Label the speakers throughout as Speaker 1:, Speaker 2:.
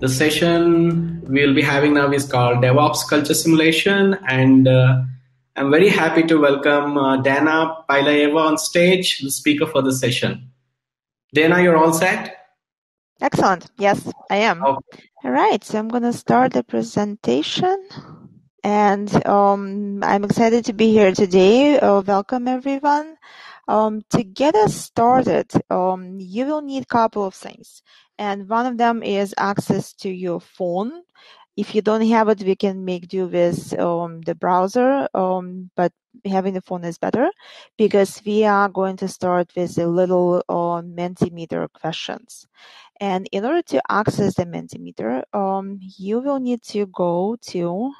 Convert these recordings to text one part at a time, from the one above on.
Speaker 1: The session we'll be having now is called DevOps Culture Simulation, and uh, I'm very happy to welcome uh, Dana Pylayeva on stage, the speaker for the session. Dana, you're all set?
Speaker 2: Excellent. Yes, I am. Okay. All right, so I'm going to start the presentation. And um, I'm excited to be here today. Uh, welcome, everyone. Um, to get us started, um, you will need a couple of things. And one of them is access to your phone. If you don't have it, we can make do with um, the browser, um, but having the phone is better because we are going to start with a little uh, Mentimeter questions. And in order to access the Mentimeter, um, you will need to go to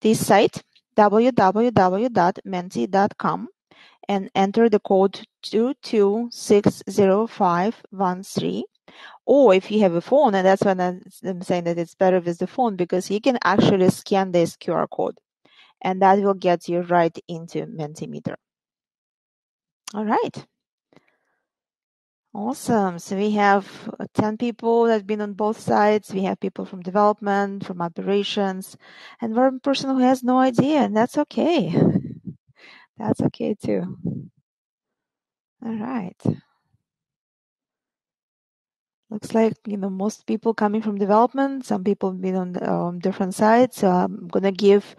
Speaker 2: this site, www.menti.com and enter the code 2260513. Or if you have a phone, and that's when I'm saying that it's better with the phone because you can actually scan this QR code and that will get you right into Mentimeter. All right. Awesome. So we have 10 people that have been on both sides. We have people from development, from operations, and one person who has no idea, and that's okay. That's okay too. All right. Looks like, you know, most people coming from development, some people have been on um, different sides. So I'm to give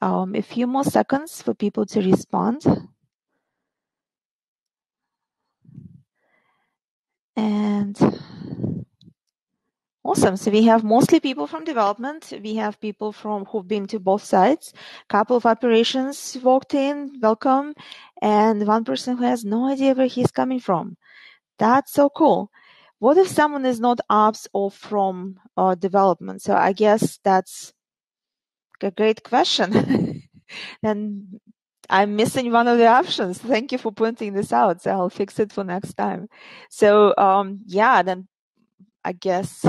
Speaker 2: um, a few more seconds for people to respond. And Awesome. So we have mostly people from development. We have people from who've been to both sides. A couple of operations walked in, welcome, and one person who has no idea where he's coming from. That's so cool. What if someone is not ops or from uh, development? So I guess that's a great question. and I'm missing one of the options. Thank you for pointing this out. So I'll fix it for next time. So um, yeah, then I guess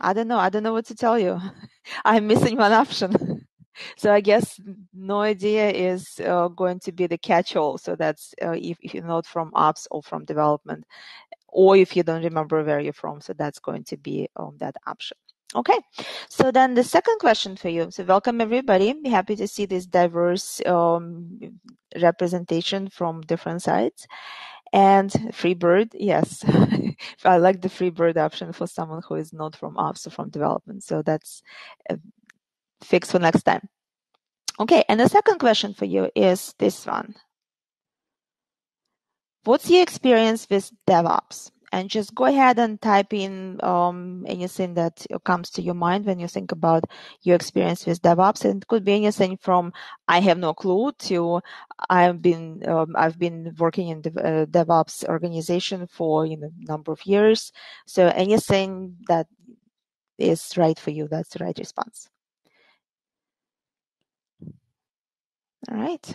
Speaker 2: I don't know. I don't know what to tell you. I'm missing one option. so I guess no idea is uh, going to be the catch-all. So that's uh, if, if you're not from ops or from development, or if you don't remember where you're from. So that's going to be um, that option. Okay, so then the second question for you. So welcome everybody. Be happy to see this diverse um, representation from different sides. And Freebird, yes, I like the Freebird option for someone who is not from ops or from development. So that's uh, fixed for next time. Okay, and the second question for you is this one. What's your experience with DevOps? And just go ahead and type in um, anything that comes to your mind when you think about your experience with DevOps. And it could be anything from I have no clue to I've been um, I've been working in the uh, DevOps organization for you know number of years. So anything that is right for you, that's the right response. All right.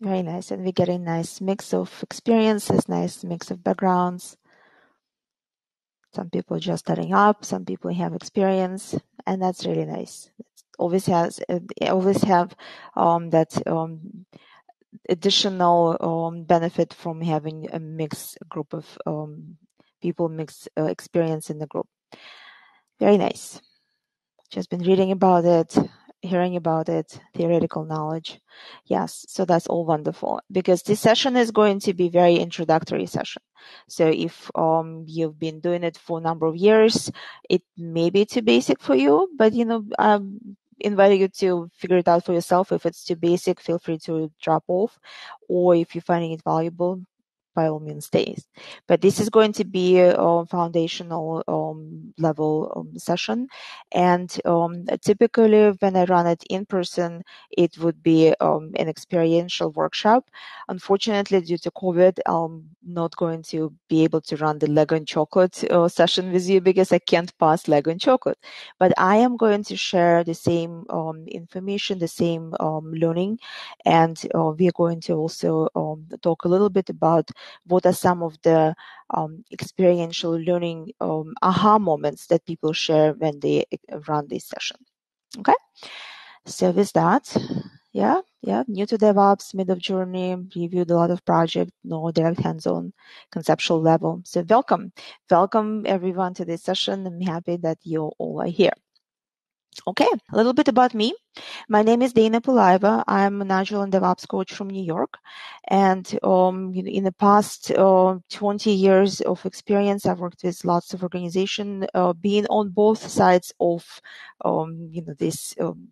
Speaker 2: Very nice. And we get a nice mix of experiences, nice mix of backgrounds. Some people just starting up, some people have experience, and that's really nice. It always has, always have um, that um, additional um, benefit from having a mixed group of um, people, mixed uh, experience in the group. Very nice. Just been reading about it, hearing about it, theoretical knowledge. Yes, so that's all wonderful because this session is going to be very introductory session. So if um, you've been doing it for a number of years, it may be too basic for you, but you know, um, invite you to figure it out for yourself. If it's too basic, feel free to drop off. Or if you're finding it valuable, by all means stays. But this is going to be a, foundational um, level um, session. And um, typically when I run it in person, it would be um, an experiential workshop. Unfortunately, due to COVID, I'm not going to be able to run the Lego and chocolate uh, session with you because I can't pass Lego and chocolate. But I am going to share the same um, information, the same learning, and uh, we are going to also talk a little bit about what are some of the um, experiential learning um, aha moments that people share when they uh, run this session. Okay, so with that, yeah, yeah, new to DevOps, mid of journey, reviewed a lot of project, no direct hands-on conceptual level. So welcome, welcome everyone to this session. I'm happy that you all are here. Okay, a little bit about me. My name is Dana Pylayeva. I'm an Agile and DevOps coach from New York. And um, in the past uh, 20 years of experience, I've worked with lots of organizations, uh, being on both sides of um, you know this um,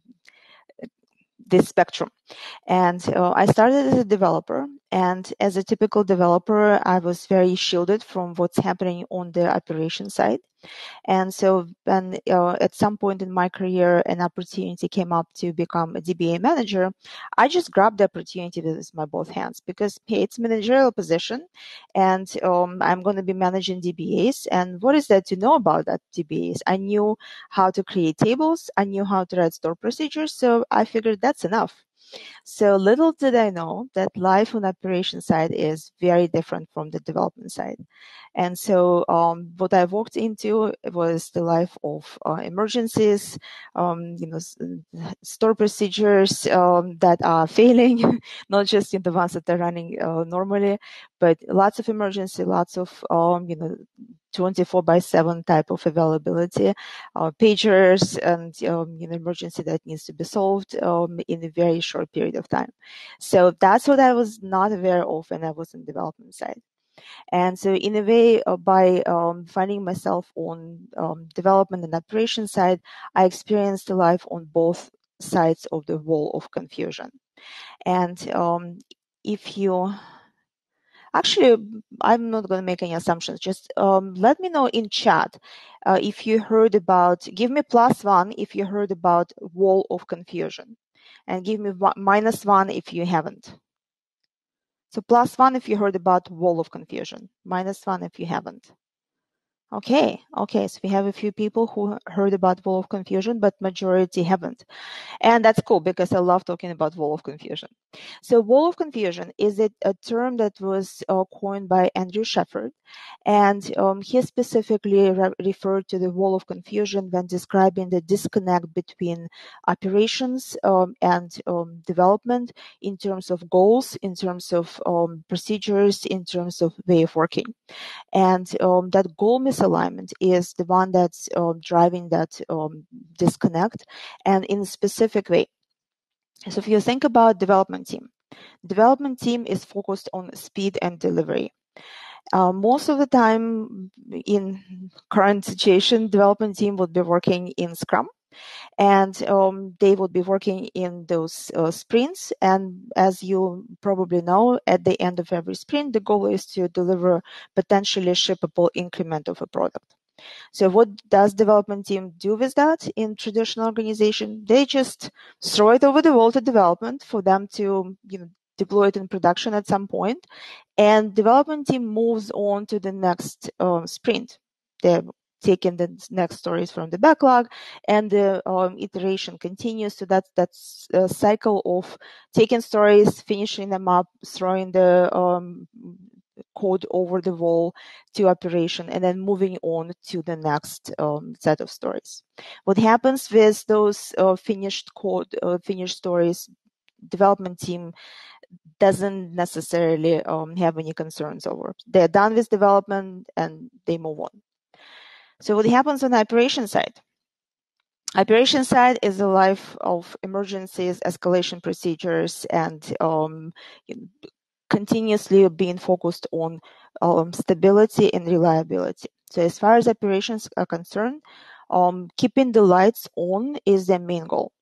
Speaker 2: this spectrum. And uh, I started as a developer, and as a typical developer, I was very shielded from what's happening on the operation side. And so then uh, at some point in my career, an opportunity came up to become a DBA manager. I just grabbed the opportunity with my both hands because it's managerial position and um, I'm going to be managing DBAs. And what is there to know about that DBAs? I knew how to create tables. I knew how to write store procedures. So I figured that's enough. So little did I know that life on the operation side is very different from the development side. And so um, what I walked into was the life of uh, emergencies, um, you know, store procedures um, that are failing, not just in the ones that are running uh, normally, but lots of emergency, lots of, um, you know, 24 by 7 type of availability, uh, pagers and um, you know, emergency that needs to be solved um, in a very short period of time. So that's what I was not aware of when I was in development side. And so, in a way, uh, by um, finding myself on um, development and operation side, I experienced life on both sides of the wall of confusion. And um, if you actually, I'm not going to make any assumptions. Just um, let me know in chat uh, if you heard about. Give me plus one if you heard about wall of confusion, and give me one, minus one if you haven't. So plus one if you heard about wall of confusion, minus one if you haven't. Okay, okay, so we have a few people who heard about wall of confusion, but majority haven't. And that's cool because I love talking about wall of confusion. So wall of confusion is a, a term that was uh, coined by Andrew Shafer, and um, he specifically re referred to the wall of confusion when describing the disconnect between operations um, and um, development in terms of goals, in terms of um, procedures, in terms of way of working. And um, that goal misalignment is the one that's uh, driving that um, disconnect and in a specific way. So if you think about development team, development team is focused on speed and delivery. Uh, most of the time in current situation, development team would be working in Scrum and um, they would be working in those uh, sprints. And as you probably know, at the end of every sprint, the goal is to deliver potentially shippable increment of a product. So what does development team do with that in traditional organization? They just throw it over the wall to development for them to you know deploy it in production at some point, and development team moves on to the next uh, sprint. They taking the next stories from the backlog and the um, iteration continues. So that's that's a cycle of taking stories finishing them up throwing the um, code over the wall to operation and then moving on to the next um, set of stories. What happens with those uh, finished code uh, finished stories development team doesn't necessarily um, have any concerns over. They're done with development and they move on so what happens on the operation side? Operation side is the life of emergencies, escalation procedures, and um, continuously being focused on um, stability and reliability. So as far as operations are concerned, um, keeping the lights on is the main goal,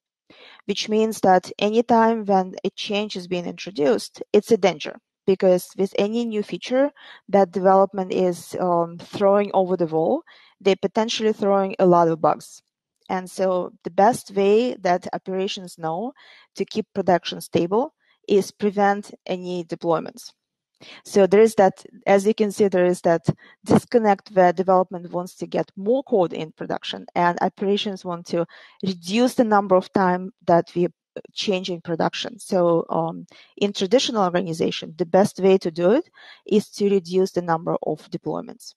Speaker 2: which means that anytime when a change is being introduced, it's a danger because with any new feature that development is um, throwing over the wall, they're potentially throwing a lot of bugs. And so the best way that operations know to keep production stable is prevent any deployments. So there is that, as you can see, there is that disconnect where development wants to get more code in production and operations want to reduce the number of time that we change in production. So um, in traditional organization, the best way to do it is to reduce the number of deployments.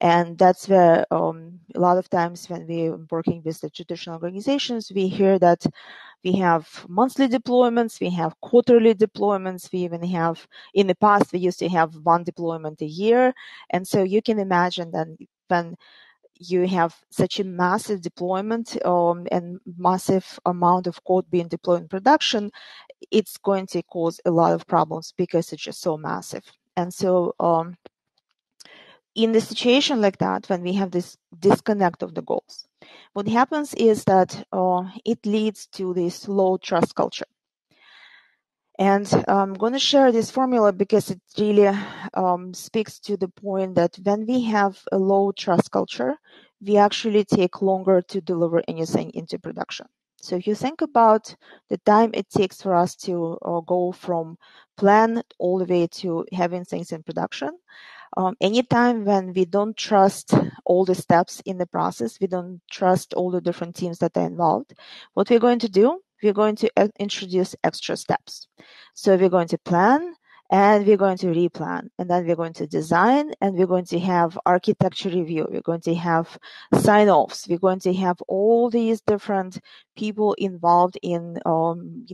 Speaker 2: And that's where um, a lot of times when we're working with the traditional organizations, we hear that we have monthly deployments, we have quarterly deployments, we even have, in the past, we used to have one deployment a year. And so you can imagine that when you have such a massive deployment um, and massive amount of code being deployed in production, it's going to cause a lot of problems because it's just so massive. And so um, in the situation like that, when we have this disconnect of the goals, what happens is that uh, it leads to this low trust culture. And I'm going to share this formula because it really um, speaks to the point that when we have a low trust culture, we actually take longer to deliver anything into production. So if you think about the time it takes for us to uh, go from plan all the way to having things in production, um, anytime when we don't trust all the steps in the process, we don't trust all the different teams that are involved, what we're going to do, we're going to uh, introduce extra steps. So we're going to plan and we're going to replan and then we're going to design and we're going to have architecture review. We're going to have sign offs. We're going to have all these different people involved in um,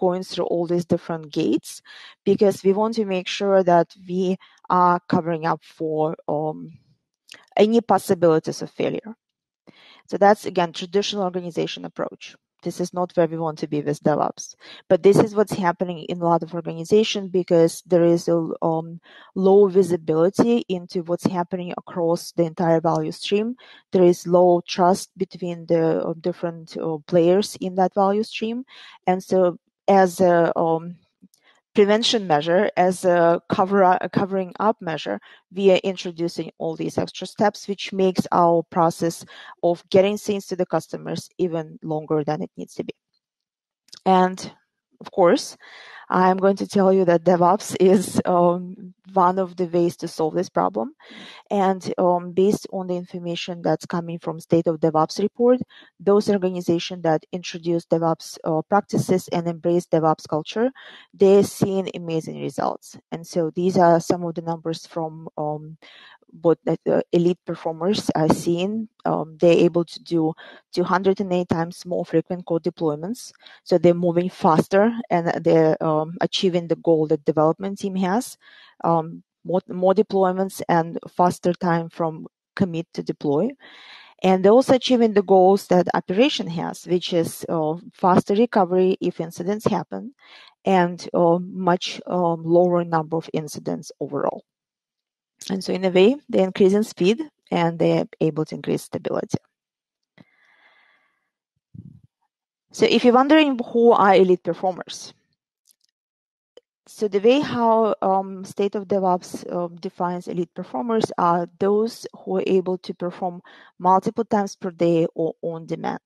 Speaker 2: going through all these different gates because we want to make sure that we are covering up for um, any possibilities of failure. So that's again traditional organization approach. This is not where we want to be with DevOps, but this is what's happening in a lot of organizations because there is a um, low visibility into what's happening across the entire value stream. There is low trust between the uh, different uh, players in that value stream, and so as a um, prevention measure, as a cover a covering up measure, we are introducing all these extra steps, which makes our process of getting things to the customers even longer than it needs to be. And of course, I'm going to tell you that DevOps is um, one of the ways to solve this problem. And um, based on the information that's coming from State of DevOps report, those organizations that introduce DevOps uh, practices and embrace DevOps culture, they're seeing amazing results. And so these are some of the numbers from um, what the elite performers are seeing. Um, they're able to do 208 times more frequent code deployments. So they're moving faster and they're um, achieving the goal that development team has. Um, more, more deployments and faster time from commit to deploy. And they're also achieving the goals that operation has, which is uh, faster recovery if incidents happen and uh, much um, lower number of incidents overall. And so in a way, they increase in speed and they're able to increase stability. So if you're wondering who are elite performers, so the way how um, State of DevOps um, defines elite performers are those who are able to perform multiple times per day or on demand.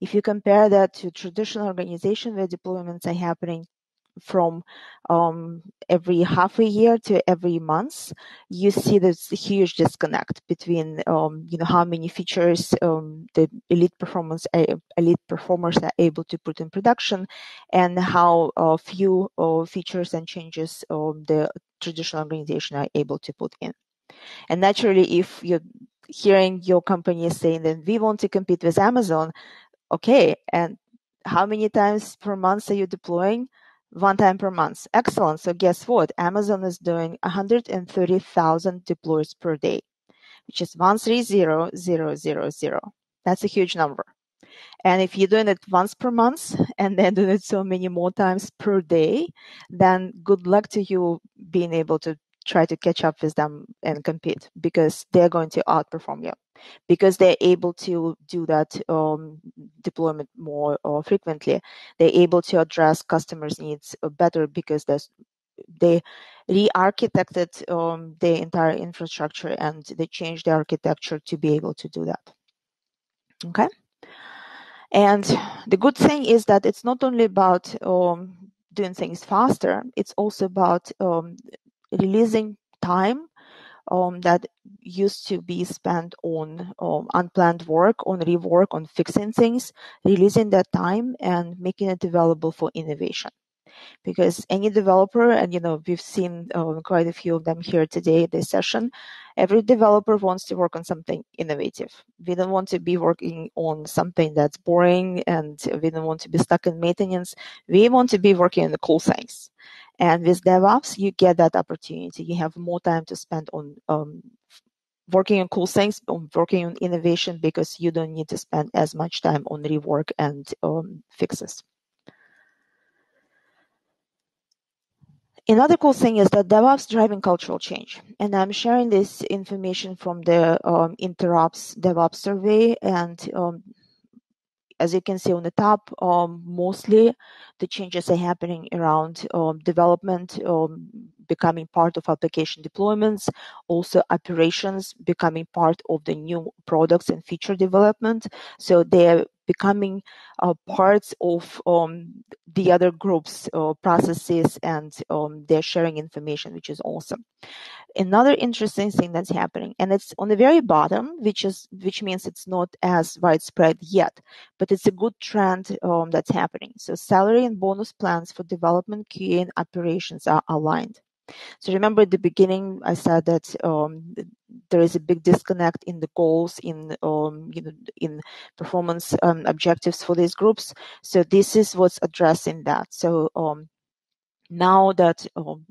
Speaker 2: If you compare that to traditional organization where deployments are happening from um, every half a year to every month, you see this huge disconnect between um, you know how many features um, the elite performance uh, elite performers are able to put in production, and how uh, few uh, features and changes um, the traditional organization are able to put in. And naturally, if you're hearing your company saying that we want to compete with Amazon, okay, and how many times per month are you deploying? One time per month. Excellent. So guess what? Amazon is doing 130,000 deploys per day, which is 130000. That's a huge number. And if you're doing it once per month and then doing it so many more times per day, then good luck to you being able to try to catch up with them and compete because they're going to outperform you because they're able to do that um, deployment more uh, frequently. They're able to address customers' needs uh, better because they re-architected um, the entire infrastructure and they changed the architecture to be able to do that. Okay. And the good thing is that it's not only about um, doing things faster, it's also about um, releasing time um, that used to be spent on um, unplanned work, on rework, on fixing things, releasing that time and making it available for innovation. because any developer, and you know we've seen uh, quite a few of them here today this session, every developer wants to work on something innovative. We don't want to be working on something that's boring, and we don't want to be stuck in maintenance. We want to be working on the cool things. And with DevOps, you get that opportunity. You have more time to spend on um, working on cool things, on working on innovation, because you don't need to spend as much time on rework and um, fixes. Another cool thing is that DevOps driving cultural change, and I'm sharing this information from the um, Interops DevOps survey, and um, as you can see on the top, um, mostly the changes are happening around um, development um, becoming part of application deployments, also operations becoming part of the new products and feature development. So they're becoming uh, parts of um, the other groups' uh, processes and um, they're sharing information, which is awesome. Another interesting thing that's happening, and it's on the very bottom, which is which means it's not as widespread yet, but it's a good trend um, that's happening. So salary and bonus plans for development, QA, and operations are aligned. So remember at the beginning, I said that um, there is a big disconnect in the goals, in um, you know, in performance um, objectives for these groups. So this is what's addressing that. So um, now that um,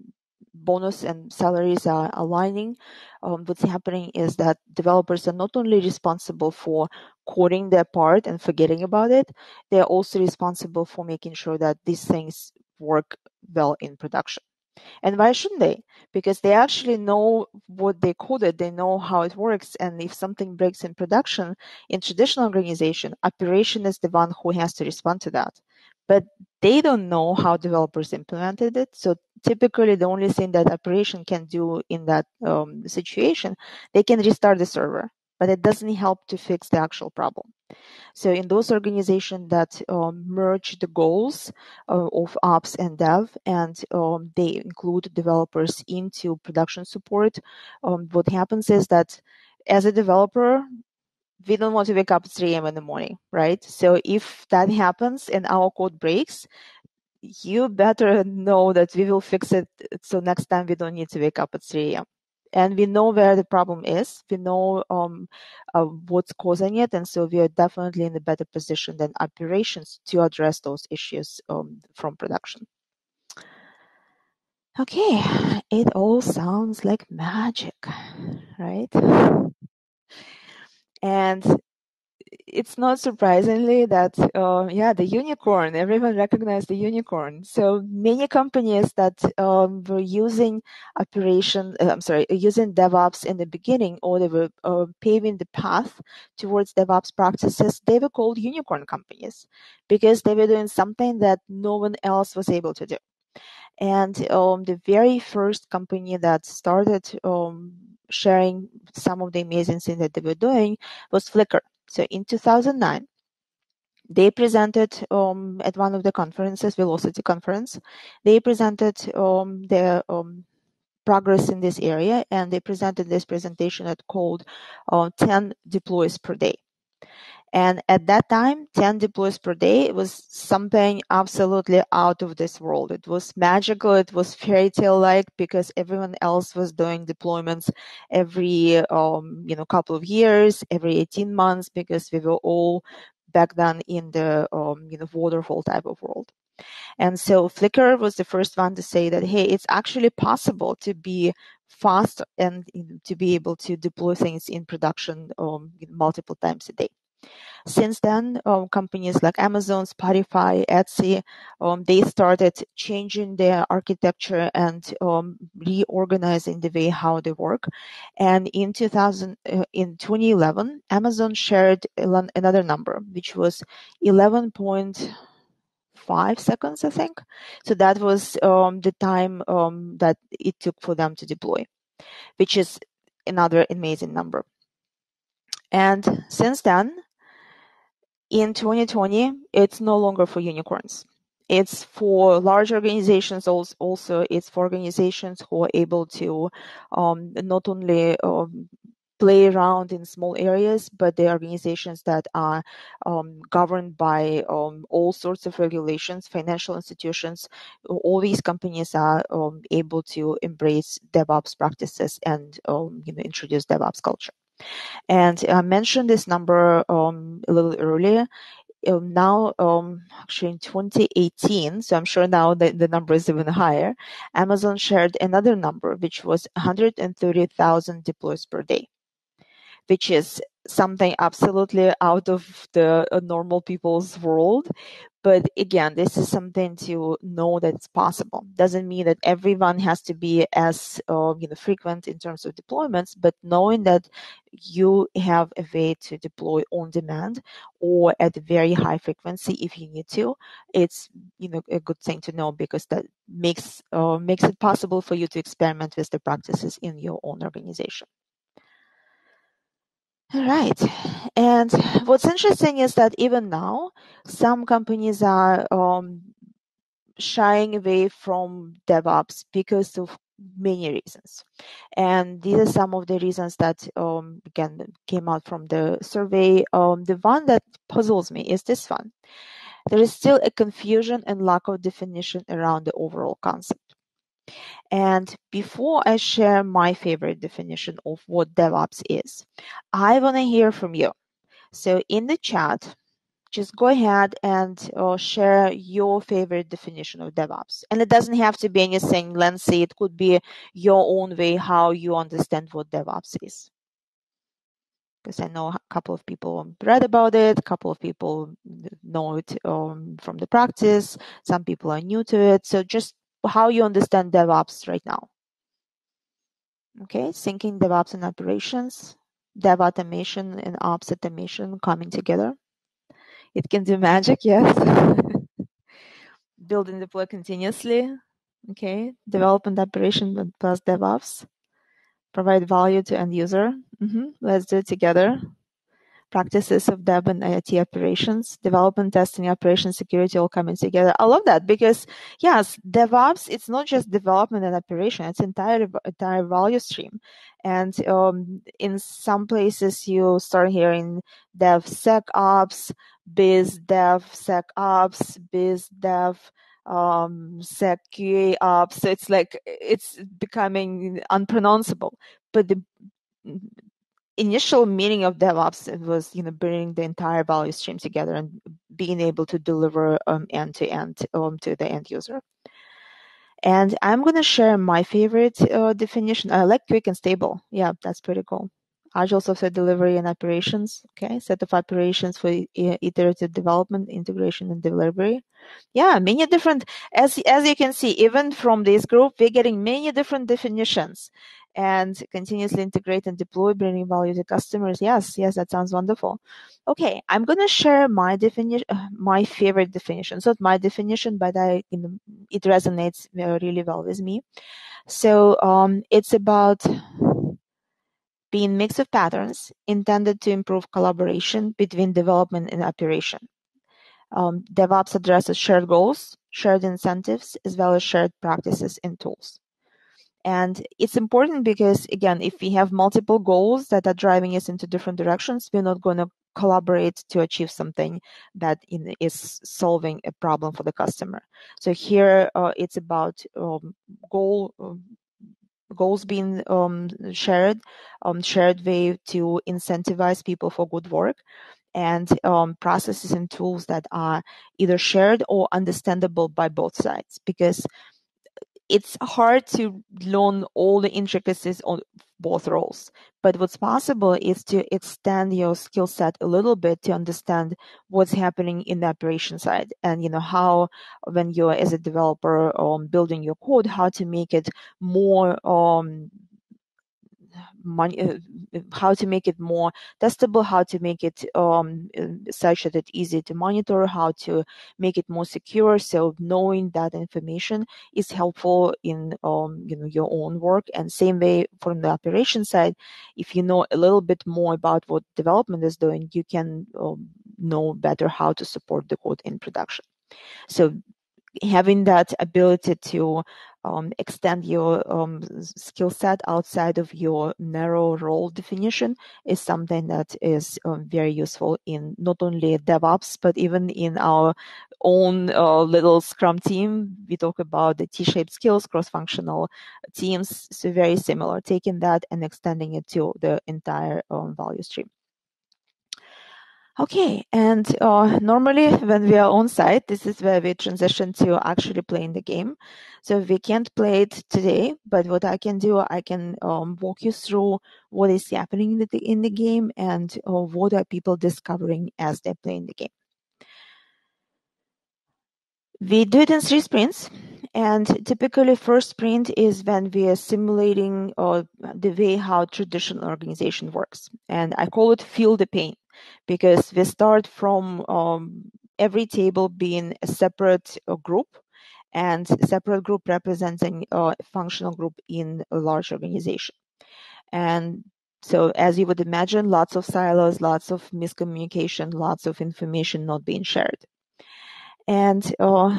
Speaker 2: bonus and salaries are aligning, um, what's happening is that developers are not only responsible for coding their part and forgetting about it, they're also responsible for making sure that these things work well in production. And why shouldn't they? Because they actually know what they coded, they know how it works. And if something breaks in production, in traditional organization, operation is the one who has to respond to that. But they don't know how developers implemented it. So typically the only thing that operation can do in that um, situation, they can restart the server, but it doesn't help to fix the actual problem. So in those organizations that um, merge the goals uh, of ops and dev, and um, they include developers into production support, um, what happens is that as a developer, we don't want to wake up at 3 a.m. in the morning, right? So if that happens and our code breaks, you better know that we will fix it so next time we don't need to wake up at 3 a.m and we know where the problem is. We know um, uh, what's causing it. And so we are definitely in a better position than operations to address those issues um, from production. Okay. It all sounds like magic right? And it's not surprisingly that uh, yeah the unicorn everyone recognized the unicorn so many companies that um, were using operation uh, i'm sorry using devops in the beginning or they were uh, paving the path towards devops practices they were called unicorn companies because they were doing something that no one else was able to do and um, the very first company that started um, sharing some of the amazing things that they were doing was Flickr. So in 2009, they presented um, at one of the conferences, Velocity Conference, they presented um, their um, progress in this area and they presented this presentation that called uh, 10 deploys per day. And at that time, 10 deploys per day was something absolutely out of this world. It was magical. It was fairy tale like because everyone else was doing deployments every, um, you know, couple of years, every 18 months, because we were all back then in the, um, you know, waterfall type of world. And so Flickr was the first one to say that, hey, it's actually possible to be fast and to be able to deploy things in production um, multiple times a day. Since then, um, companies like Amazon, Spotify, Etsy, um, they started changing their architecture and um, reorganizing the way how they work. And in 2000, uh, in 2011, Amazon shared another number, which was 11.5 seconds, I think. So that was um, the time um, that it took for them to deploy, which is another amazing number. And since then, in 2020, it's no longer for unicorns. It's for large organizations. Also, it's for organizations who are able to um, not only um, play around in small areas, but are organizations that are um, governed by um, all sorts of regulations, financial institutions. All these companies are um, able to embrace DevOps practices and um, you know introduce DevOps culture. And I mentioned this number um, a little earlier. Um, now, um, actually in 2018, so I'm sure now the, the number is even higher, Amazon shared another number, which was 130,000 deploys per day which is something absolutely out of the uh, normal people's world. But again, this is something to know that it's possible. Doesn't mean that everyone has to be as uh, you know frequent in terms of deployments, but knowing that you have a way to deploy on demand or at a very high frequency if you need to, it's you know a good thing to know because that makes uh, makes it possible for you to experiment with the practices in your own organization. Right. And what's interesting is that even now, some companies are um, shying away from DevOps because of many reasons. And these are some of the reasons that, um, again, came out from the survey. Um, the one that puzzles me is this one. There is still a confusion and lack of definition around the overall concept. And before I share my favorite definition of what DevOps is, I want to hear from you. So in the chat, just go ahead and uh, share your favorite definition of DevOps. And it doesn't have to be anything lengthy. It could be your own way how you understand what DevOps is. Because I know a couple of people read about it, a couple of people know it um, from the practice, some people are new to it. So just how you understand DevOps right now. Okay, syncing DevOps and operations, Dev automation and Ops automation coming together. It can do magic, yes. Build and deploy continuously. Okay, development operation plus DevOps. Provide value to end user. Mm-hmm. Let's do it together practices of dev and IT operations, development, testing, operations, security all coming together. I love that because yes, DevOps, it's not just development and operation, it's entire, entire value stream. And um, in some places you start hearing DevSecOps, Biz DevSecOps, Biz Dev, um, Sec ops. So it's like, it's becoming unpronounceable. But the initial meaning of DevOps was, you know, bringing the entire value stream together and being able to deliver end to end to the end user. And I'm going to share my favorite uh, definition. I like quick and stable. Yeah, that's pretty cool. Agile software delivery and operations. Okay, set of operations for iterative development, integration, and delivery. Yeah, many different. As as you can see, even from this group, we're getting many different definitions and continuously integrate and deploy, bringing value to customers. Yes, yes, that sounds wonderful. Okay, I'm going to share my definition, uh, my favorite definition. So my definition, but I, it resonates uh, really well with me. So um, it's about being mix of patterns intended to improve collaboration between development and operation. Um, DevOps addresses shared goals, shared incentives, as well as shared practices and tools. And it's important because, again, if we have multiple goals that are driving us into different directions, we're not going to collaborate to achieve something that is solving a problem for the customer. So here uh, it's about um, goal. Um, goals being um, shared, um, shared way to incentivize people for good work, and um, processes and tools that are either shared or understandable by both sides. Because it's hard to learn all the intricacies on both roles. But what's possible is to extend your skill set a little bit to understand what's happening in the operation side and, you know, how when you're as a developer um, building your code, how to make it more um, money, uh, how to make it more testable, how to make it um, such that it's easy to monitor, how to make it more secure. So knowing that information is helpful in um, you know your own work. And same way from the operation side, if you know a little bit more about what development is doing, you can um, know better how to support the code in production. So having that ability to um, extend your um, skill set outside of your narrow role definition is something that is um, very useful in not only DevOps, but even in our own uh, little Scrum team. We talk about the T-shaped skills, cross-functional teams. So very similar, taking that and extending it to the entire um, value stream. Okay, and uh, normally when we are on site, this is where we transition to actually playing the game. So we can't play it today, but what I can do, I can um, walk you through what is happening in the, in the game and uh, what are people discovering as they're playing the game. We do it in three sprints. And typically, first sprint is when we are simulating uh, the way how traditional organization works. And I call it feel the pain because we start from um, every table being a separate uh, group and separate group representing a functional group in a large organization. And so, as you would imagine, lots of silos, lots of miscommunication, lots of information not being shared. And uh,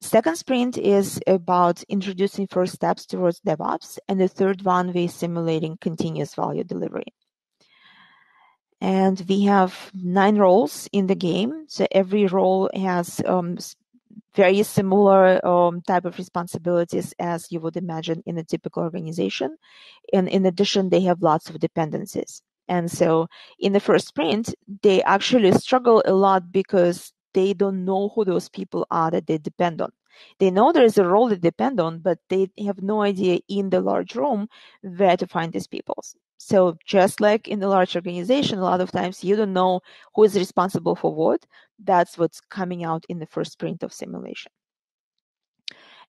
Speaker 2: second sprint is about introducing first steps towards DevOps, and the third one we're simulating continuous value delivery and we have nine roles in the game. So every role has um, very similar um, type of responsibilities as you would imagine in a typical organization. And in addition, they have lots of dependencies. And so in the first sprint, they actually struggle a lot because they don't know who those people are that they depend on. They know there is a role they depend on, but they have no idea in the large room where to find these people. So just like in the large organization, a lot of times you don't know who is responsible for what. That's what's coming out in the first sprint of simulation.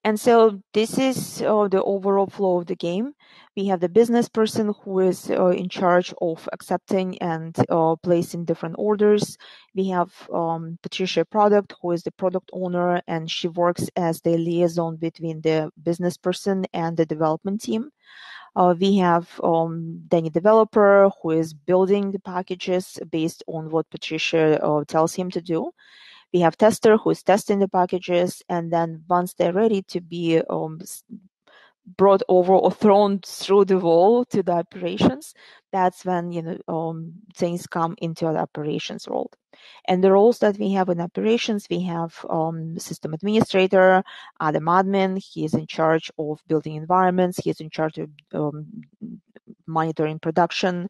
Speaker 2: And so this is uh, the overall flow of the game. We have the business person who is uh, in charge of accepting and uh, placing different orders. We have um, Patricia Product, who is the product owner, and she works as the liaison between the business person and the development team. Uh, we have um, Danny developer who is building the packages based on what Patricia uh, tells him to do. We have tester who's testing the packages and then once they're ready to be um, brought over or thrown through the wall to the operations that's when you know um, things come into the operations world and the roles that we have in operations we have um, system administrator adam admin he is in charge of building environments he is in charge of um, monitoring production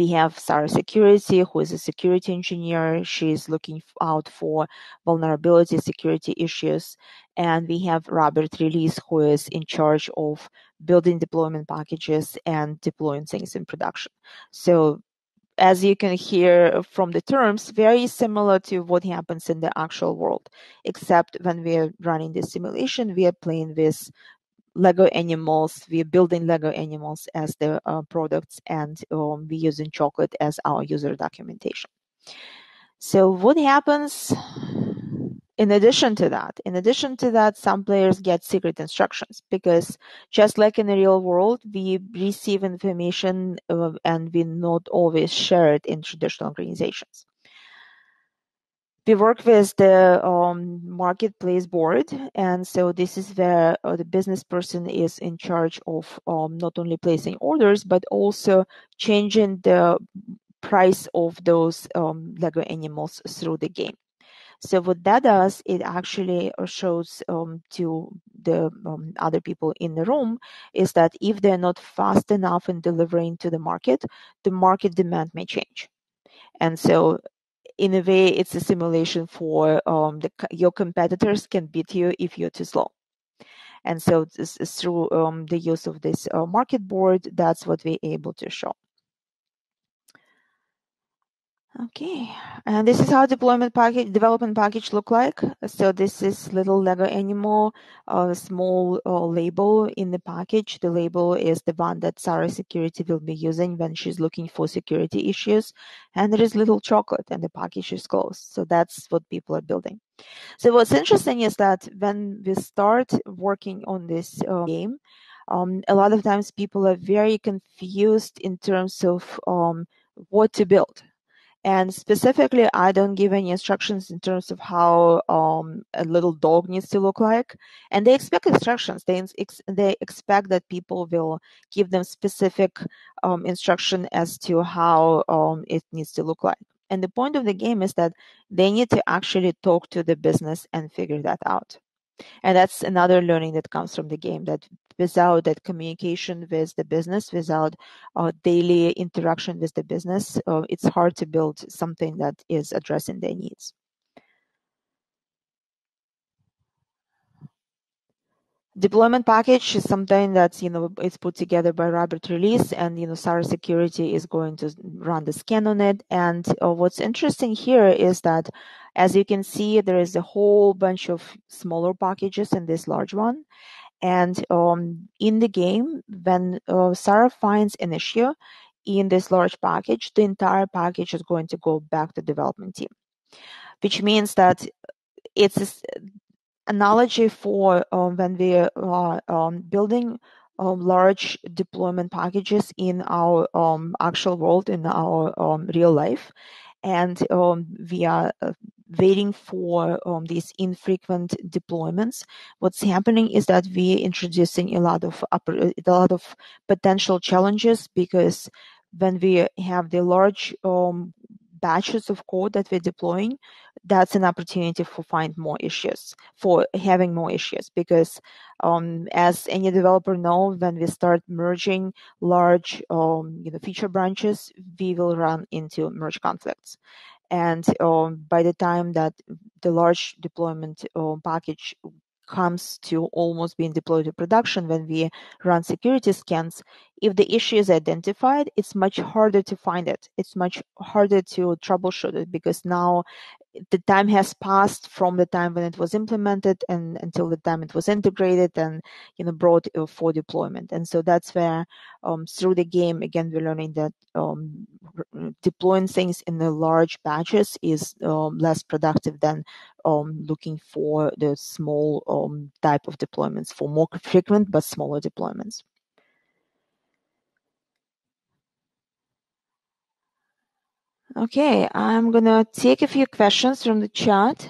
Speaker 2: we have Sarah Security, who is a security engineer. She's looking out for vulnerability security issues. And we have Robert Release, who is in charge of building deployment packages and deploying things in production. So as you can hear from the terms, very similar to what happens in the actual world, except when we are running the simulation, we are playing with Lego animals. We're building Lego animals as the uh, products, and um, we're using Chocolate as our user documentation. So what happens in addition to that? In addition to that, some players get secret instructions because just like in the real world, we receive information uh, and we not always share it in traditional organizations we work with the um, marketplace board and so this is where uh, the business person is in charge of um, not only placing orders but also changing the price of those um, lego animals through the game so what that does it actually uh, shows um, to the um, other people in the room is that if they're not fast enough in delivering to the market the market demand may change and so in a way, it's a simulation for um, the, your competitors can beat you if you're too slow. And so this is through um, the use of this uh, market board, that's what we're able to show. Okay, and this is how deployment package, development package look like. So this is little Lego animal, a small uh, label in the package. The label is the one that Sarah Security will be using when she's looking for security issues. And there is little chocolate and the package is closed. So that's what people are building. So what's interesting is that when we start working on this uh, game, um, a lot of times people are very confused in terms of um, what to build And specifically, I don't give any instructions in terms of how um, a little dog needs to look like. And they expect instructions. They ex- they expect that people will give them specific um, instruction as to how um, it needs to look like. And the point of the game is that they need to actually talk to the business and figure that out. And that's another learning that comes from the game that without that communication with the business, without uh, daily interaction with the business, uh, it's hard to build something that is addressing their needs. Deployment package is something that you know is put together by Robert Release, and you know Sara Security is going to run the scan on it. And uh, what's interesting here is that, as you can see, there is a whole bunch of smaller packages in this large one. And um, in the game, when uh, Sara finds an issue in this large package, the entire package is going to go back to development team, which means that it's analogy for um, when we are um, building um, large deployment packages in our um, actual world, in our um, real life, and um, we are uh, waiting for these infrequent deployments. What's happening is that we're introducing a lot of a lot of potential challenges because when we have the large batches of code that we're deploying, that's an opportunity for find more issues, for having more issues. Because um, as any developer know, when we start merging large um, you know feature branches, we will run into merge conflicts. And um, by the time that the large deployment uh, package comes to almost being deployed to production when we run security scans, if the issue is identified, it's much harder to find it. It's much harder to troubleshoot it because now the time has passed from the time when it was implemented and until the time it was integrated and you know brought uh, for deployment and so that's where um, through the game again we're learning that um, deploying things in the large batches is um, less productive than um, looking for the small um, type of deployments for more frequent but smaller deployments Okay, I'm gonna take a few questions from the chat.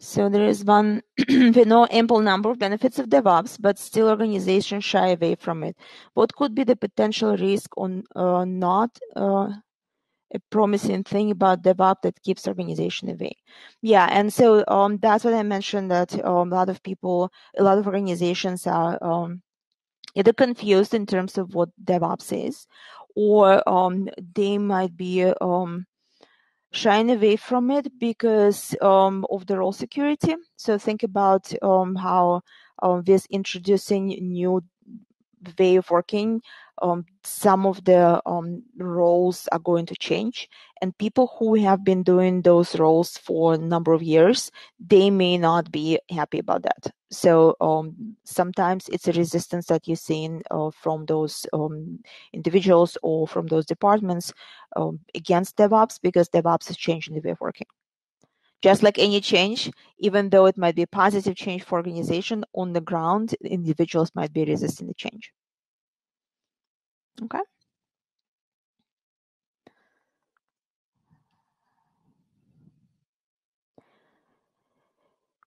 Speaker 2: So there is one, we know ample number of benefits of DevOps, but still organizations shy away from it. What could be the potential risk on uh, not uh, a promising thing about DevOps that keeps organization away? Yeah, and so um, that's what I mentioned that um, a lot of people, a lot of organizations are um, either confused in terms of what DevOps is, or um, they might be um, shying away from it because um, of the role security. So think about how with introducing new way of working, um, some of the um, roles are going to change. And people who have been doing those roles for a number of years, they may not be happy about that. So um, sometimes it's a resistance that you're seeing uh, from those um, individuals or from those departments um, against DevOps because DevOps is changing the way of working just like any change, even though it might be a positive change for organization on the ground, individuals might be resisting the change. Okay.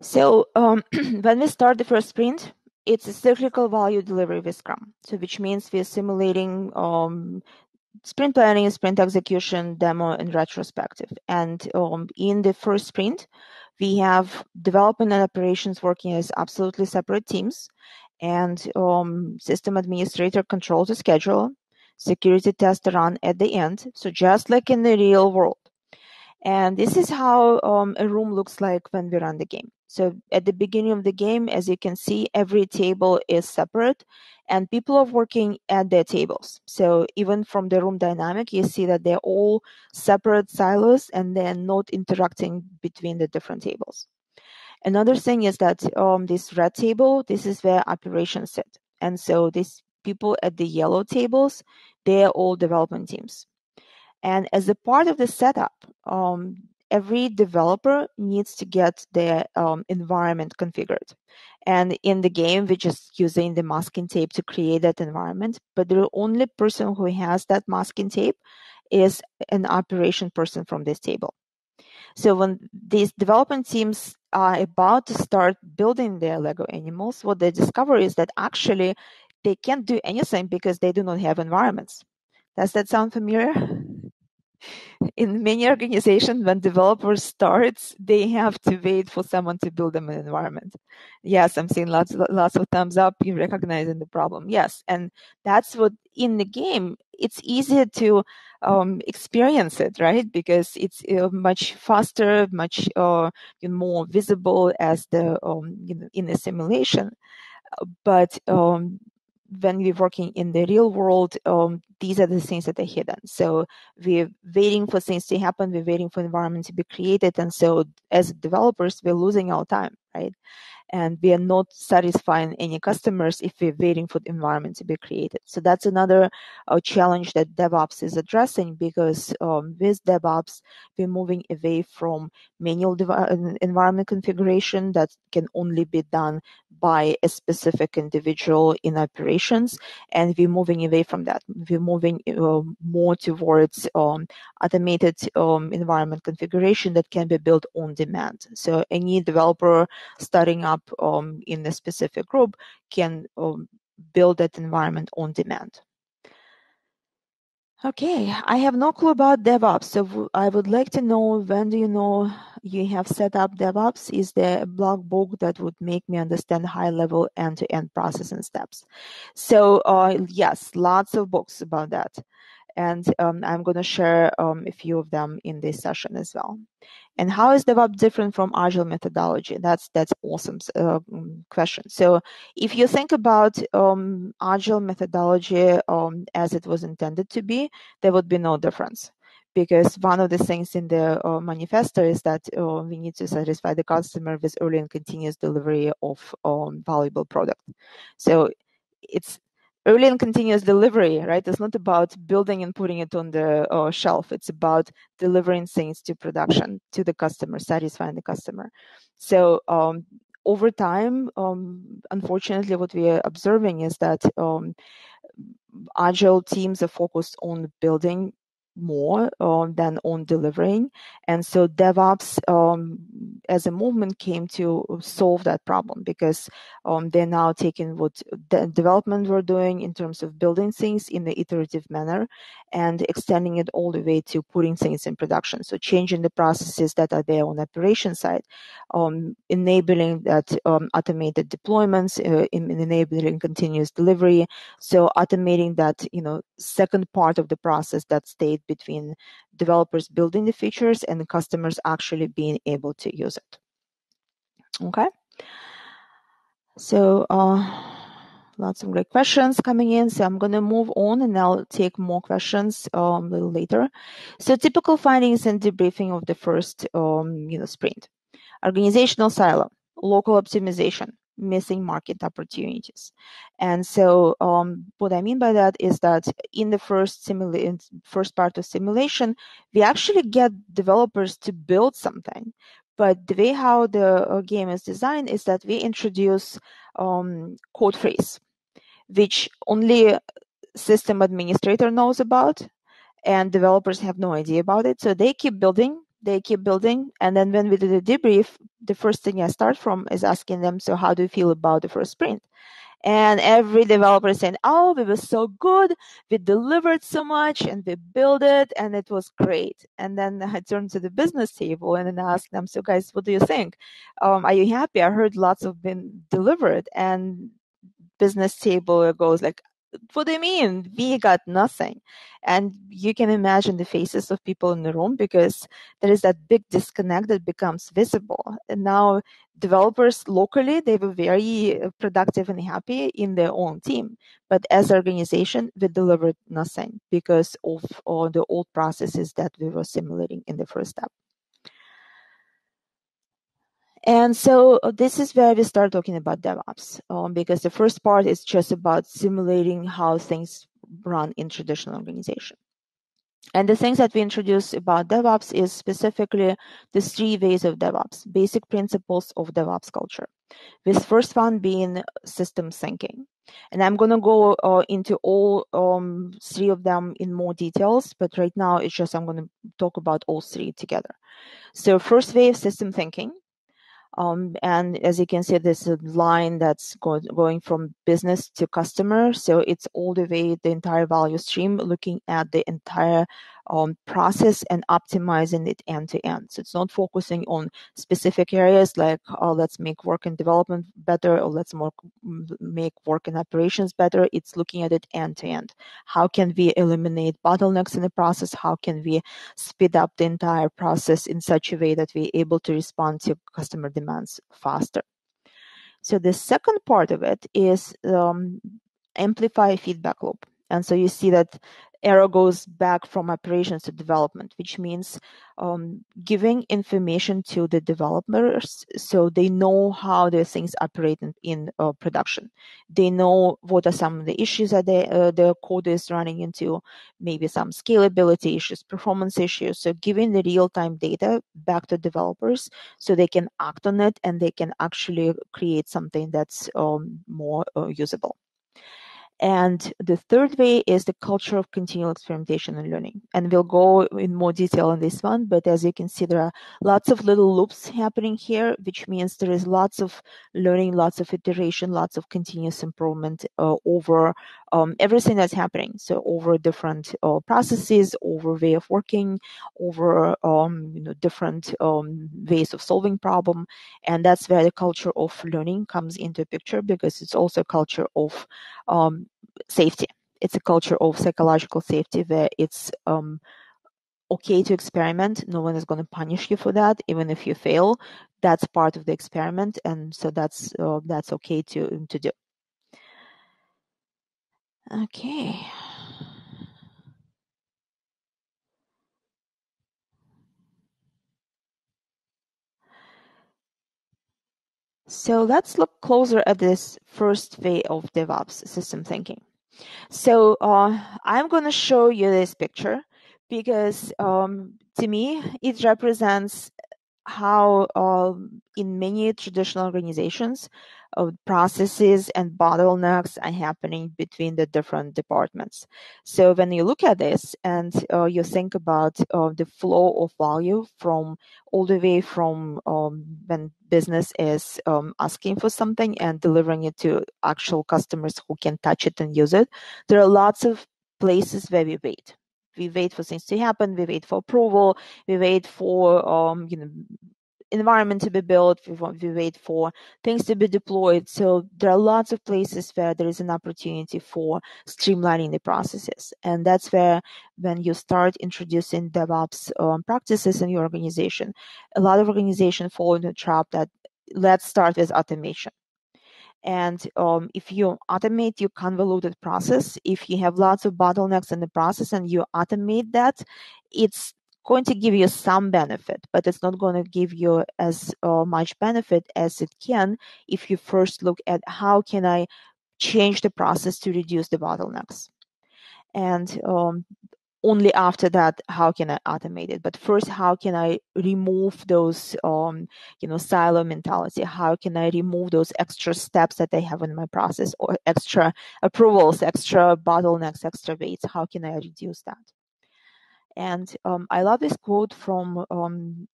Speaker 2: So um, when we start the first sprint, it's a cyclical value delivery with Scrum. So which means we're simulating um, sprint planning, sprint execution, demo, and retrospective. And um, in the first sprint, we have development and operations working as absolutely separate teams, and um, system administrator controls the schedule, security tests run at the end. So just like in the real world. And this is how um, a room looks like when we run the game. So at the beginning of the game, as you can see, every table is separate and people are working at their tables. So even from the room dynamic, you see that they're all separate silos and they're not interacting between the different tables. Another thing is that um, this red table, this is where operations sit. And so these people at the yellow tables, they're all development teams. And as a part of the setup, um, every developer needs to get their um, environment configured. And in the game, we're just using the masking tape to create that environment. But the only person who has that masking tape is an operation person from this table. So when these development teams are about to start building their Lego animals, what they discover is that actually they can't do anything because they do not have environments. Does that sound familiar? in many organizations, when developers start, they have to wait for someone to build them an environment. Yes, I'm seeing lots, lots of thumbs up. You recognizing the problem. Yes, and that's what in the game. It's easier to um, experience it, right? Because it's uh, much faster, much uh, more visible as the um, in the simulation. But um, when we're working in the real world, um, these are the things that are hidden. So we're waiting for things to happen. We're waiting for environment to be created. And so as developers, we're losing our time, right? And we are not satisfying any customers if we're waiting for the environment to be created. So that's another uh, challenge that DevOps is addressing because um, with DevOps, we're moving away from manual dev- uh, environment configuration that can only be done by a specific individual in operations, and we're moving away from that. We're moving uh, more towards um, automated um, environment configuration that can be built on demand. So any developer starting up um, in a specific group can um, build that environment on demand. Okay, I have no clue about DevOps, so I would like to know when do you know you have set up DevOps? Is there a blog book that would make me understand high level end to end processing steps? So, uh, yes, lots of books about that. And um, I'm going to share um, a few of them in this session as well. And how is DevOps different from Agile methodology? That's that's awesome uh, question. So if you think about um, Agile methodology um, as it was intended to be, there would be no difference because one of the things in the uh, manifesto is that uh, we need to satisfy the customer with early and continuous delivery of um, valuable product. So it's early and continuous delivery, right? It's not about building and putting it on the uh, shelf. It's about delivering things to production to the customer, satisfying the customer. So um, over time, um, unfortunately, what we are observing is that um, agile teams are focused on building more um, than on delivering. And so DevOps um, as a movement came to solve that problem because um, they're now taking what the development we're doing in terms of building things in the iterative manner and extending it all the way to putting things in production. So changing the processes that are there on the operation side, um, enabling that um, automated deployments, uh, in, enabling continuous delivery. So automating that, you know, second part of the process that stayed between developers building the features and the customers actually being able to use it. Okay. So, uh, lots of great questions coming in. So I'm going to move on and I'll take more questions um, a little later. So typical findings and debriefing of the first, um, you know, sprint. Organizational silo, local optimization, missing market opportunities. And so, um, what I mean by that is that in the first simula- first part of simulation, we actually get developers to build something. But the way how the uh, game is designed is that we introduce um, code freeze, which only system administrator knows about, and developers have no idea about it. So they keep building they keep building. And then when we do the debrief, the first thing I start from is asking them, so how do you feel about the first sprint? And every developer is saying, oh, we were so good. We delivered so much and we built it and it was great. And then I turn to the business table and then ask them, so guys, what do you think? Um, are you happy? I heard lots have been delivered and business table goes like, what do you mean? We got nothing. And you can imagine the faces of people in the room because there is that big disconnect that becomes visible. And now developers locally, they were very uh, productive and happy in their own team. But as an organization, we delivered nothing because of all the old processes that we were simulating in the first step. And so uh, this is where we start talking about DevOps, um, because the first part is just about simulating how things run in traditional organization. And the things that we introduce about DevOps is specifically the three ways of DevOps, basic principles of DevOps culture. This first one being system thinking. And I'm going to go uh, into all um, three of them in more details, but right now it's just I'm going to talk about all three together. So first way of system thinking um, and as you can see, there's a line that's go- going from business to customer. So it's all the way the entire value stream, looking at the entire um, process and optimizing it end to end. So it's not focusing on specific areas like oh, let's make work and development better or let's more, make work and operations better. It's looking at it end to end. How can we eliminate bottlenecks in the process? How can we speed up the entire process in such a way that we're able to respond to customer demands faster? So the second part of it is um, amplify feedback loop. And so you see that arrow goes back from operations to development, which means um, giving information to the developers so they know how the things operate in, in uh, production. They know what are some of the issues that they, uh, the code is running into, maybe some scalability issues, performance issues. So giving the real-time data back to developers so they can act on it and they can actually create something that's um, more uh, usable. And the third way is the culture of continual experimentation and learning. And we'll go in more detail on this one, but as you can see, there are lots of little loops happening here, which means there is lots of learning, lots of iteration, lots of continuous improvement uh, over um, everything that's happening. So over different uh, processes, over way of working, over um, you know different um, ways of solving problem, and that's where the culture of learning comes into picture because it's also a culture of um, safety. It's a culture of psychological safety where it's um, okay to experiment. No one is going to punish you for that, even if you fail. That's part of the experiment, and so that's uh, that's okay to to do. Okay. So let's look closer at this first way of DevOps system thinking. So uh, I'm going to show you this picture because um, to me it represents how um, in many traditional organizations uh, processes and bottlenecks are happening between the different departments. So when you look at this and uh, you think about uh, the flow of value from all the way from um, when business is um, asking for something and delivering it to actual customers who can touch it and use it, there are lots of places where we wait we wait for things to happen we wait for approval we wait for um, you know environment to be built we, we wait for things to be deployed. So there are lots of places where there is an opportunity for streamlining the processes. And that's where when you start introducing devops um, practices in your organization a lot of organizations fall into the trap that let's start with automation and um, if you automate your convoluted process, if you have lots of bottlenecks in the process and you automate that, it's going to give you some benefit, but it's not going to give you as uh, much benefit as it can if you first look at how can I change the process to reduce the bottlenecks. And um, only after that how can i automate it but first how can i remove those um, you know silo mentality how can i remove those extra steps that i have in my process or extra approvals extra bottlenecks extra weights how can i reduce that and um, i love this quote from um,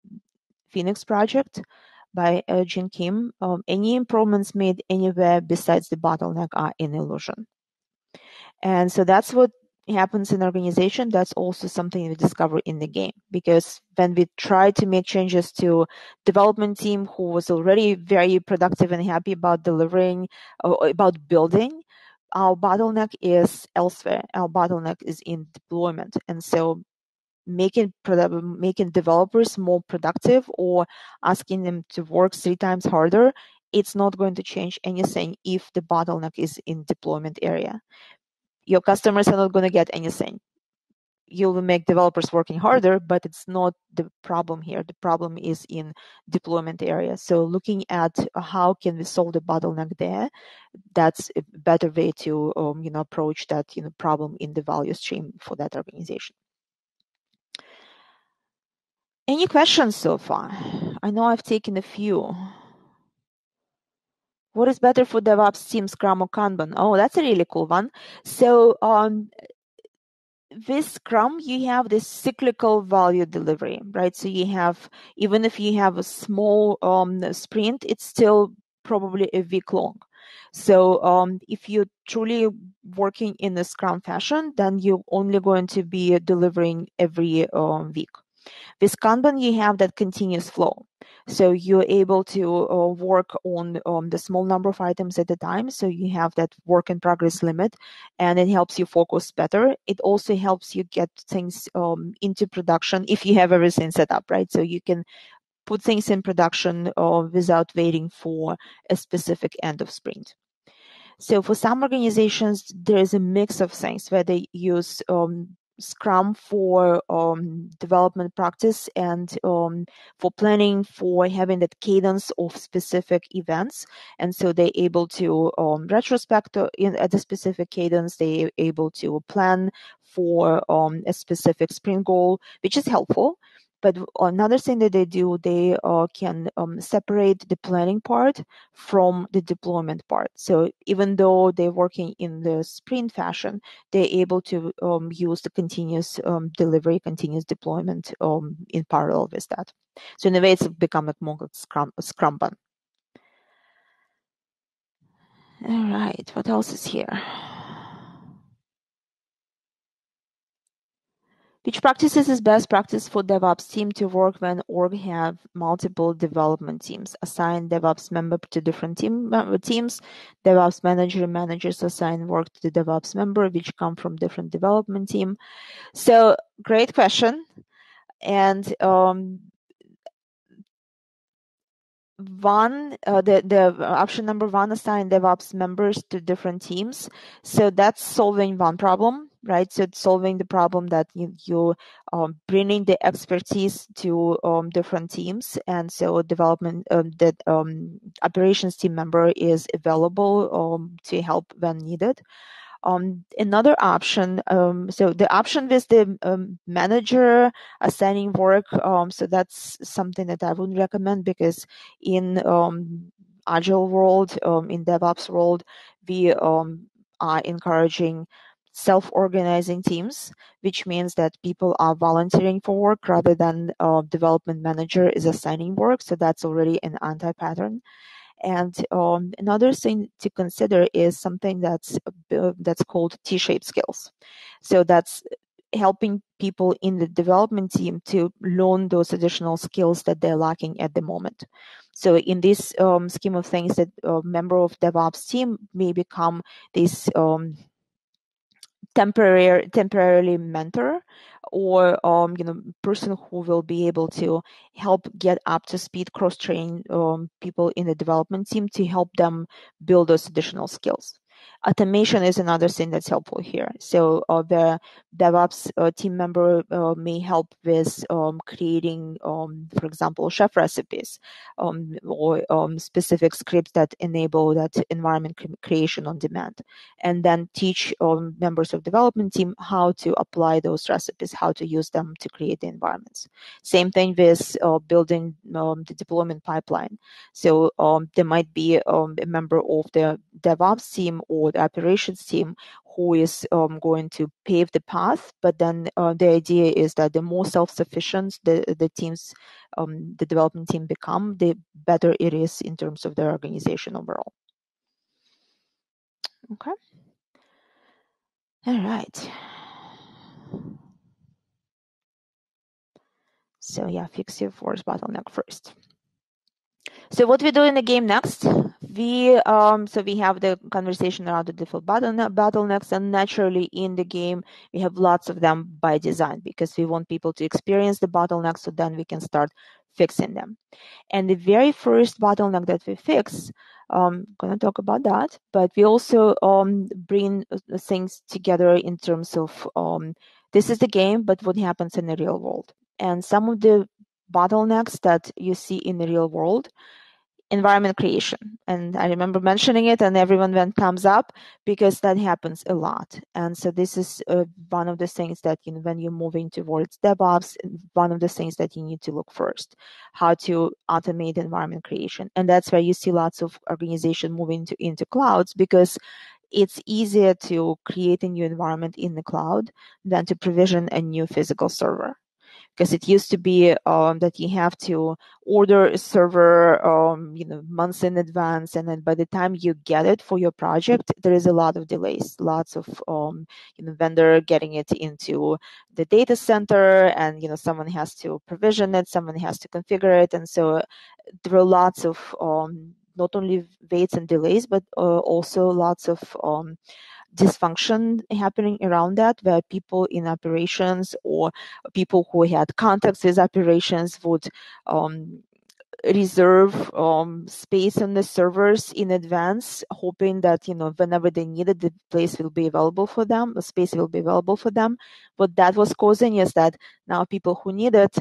Speaker 2: phoenix project by uh, Gene Kim. Um, any improvements made anywhere besides the bottleneck are an illusion. And so that's what happens in organization, that's also something we discover in the game. Because when we try to make changes to development team who was already very productive and happy about delivering, uh, about building, our bottleneck is elsewhere. Our bottleneck is in deployment. And so making making developers more productive or asking them to work three times harder it's not going to change anything if the bottleneck is in deployment area your customers are not going to get anything you'll make developers working harder but it's not the problem here the problem is in deployment area so looking at how can we solve the bottleneck there that's a better way to um, you know approach that you know problem in the value stream for that organization Any questions so far? I know I've taken a few. What is better for DevOps team, Scrum or Kanban? Oh, that's a really cool one. So um, with Scrum, you have this cyclical value delivery, right? So you have, even if you have a small um, sprint, it's still probably a week long. So um, if you're truly working in a Scrum fashion, then you're only going to be delivering every um, week. With Kanban, you have that continuous flow. So you're able to uh, work on um, the small number of items at a time. So you have that work in progress limit and it helps you focus better. It also helps you get things um, into production if you have everything set up, right? So you can put things in production uh, without waiting for a specific end of sprint. So for some organizations, there is a mix of things where they use um, Scrum for um, development practice and um, for planning, for having that cadence of specific events. And so they're able to um, retrospect in, at a specific cadence, they're able to plan for um, a specific sprint goal, which is helpful. But another thing that they do, they uh, can um, separate the planning part from the deployment part. So even though they're working in the sprint fashion, they're able to um, use the continuous um, delivery, continuous deployment um, in parallel with that. So in a way, it's become like more Scrum, Scrumban. All right, what else is here? Which practices is best practice for DevOps team to work when org have multiple development teams? Assign DevOps member to different team teams. DevOps manager managers assign work to the DevOps member, which come from different development team. So great question. And um, one uh, the the option number one assign DevOps members to different teams. So that's solving one problem right? So it's solving the problem that you, you um, bringing the expertise to um, different teams, and so development um, that um, operations team member is available um, to help when needed. Um, another option, um, so the option with the um, manager assigning work, um, so that's something that I wouldn't recommend because in agile world, in DevOps world, we are encouraging self-organizing teams, which means that people are volunteering for work rather than a development manager is assigning work. So that's already an anti-pattern. And um, another thing to consider is something that's uh, that's called T-shaped skills. So that's helping people in the development team to learn those additional skills that they're lacking at the moment. So in this um, scheme of things, that a member of DevOps team may become this um, temporary temporarily mentor or um, you know person who will be able to help get up to speed cross train um, people in the development team to help them build those additional skills Automation is another thing that's helpful here. So uh, the DevOps uh, team member uh, may help with um, creating, um, for example, chef recipes um, or um, specific scripts that enable that environment creation on demand, and then teach um, members of development team how to apply those recipes, how to use them to create the environments. Same thing with uh, building um, the deployment pipeline. So there might be a member of the DevOps team or operations team who is um, going to pave the path. But then uh, the idea is that the more self-sufficient the the teams, um, the development team become, the better it is in terms of their organization overall. Okay. All right. So yeah, fix your force bottleneck first. So what we do in the game next? We um so we have the conversation around the default bottlenecks, and naturally in the game we have lots of them by design because we want people to experience the bottlenecks, so then we can start fixing them. And the very first bottleneck that we fix, um, I'm gonna talk about that, but we also um bring things together in terms of um this is the game, but what happens in the real world. And some of the bottlenecks that you see in the real world environment creation. And I remember mentioning it, and everyone went thumbs up because that happens a lot. And so this is uh, one of the things that you know, when you're moving towards DevOps, one of the things that you need to look first, how to automate environment creation. And that's where you see lots of organization moving to, into clouds because it's easier to create a new environment in the cloud than to provision a new physical server because it used to be um, that you have to order a server um, you know months in advance and then by the time you get it for your project there is a lot of delays lots of um, you know vendor getting it into the data center and you know someone has to provision it someone has to configure it and so there are lots of um, not only waits and delays but uh, also lots of um, dysfunction happening around that where people in operations or people who had contacts with operations would um, reserve um, space on the servers in advance, hoping that you know whenever they need it, the place will be available for them, the space will be available for them. What that was causing is that now people who need it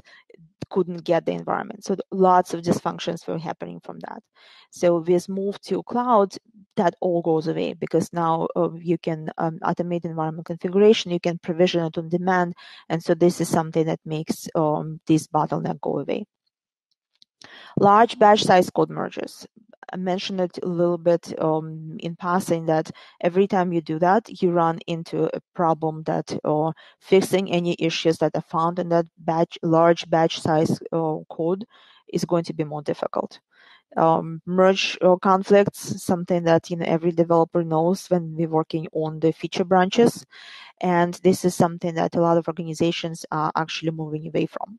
Speaker 2: couldn't get the environment. So lots of dysfunctions were happening from that. So with move to cloud, that all goes away because now uh, you can um, automate environment configuration, you can provision it on demand, and so this is something that makes um, this bottleneck go away. Large batch size code merges. I mentioned it a little bit um, in passing that every time you do that, you run into a problem that uh, fixing any issues that are found in that batch, large batch size uh, code is going to be more difficult. Um, merge uh, conflicts, something that you know every developer knows when we're working on the feature branches, and this is something that a lot of organizations are actually moving away from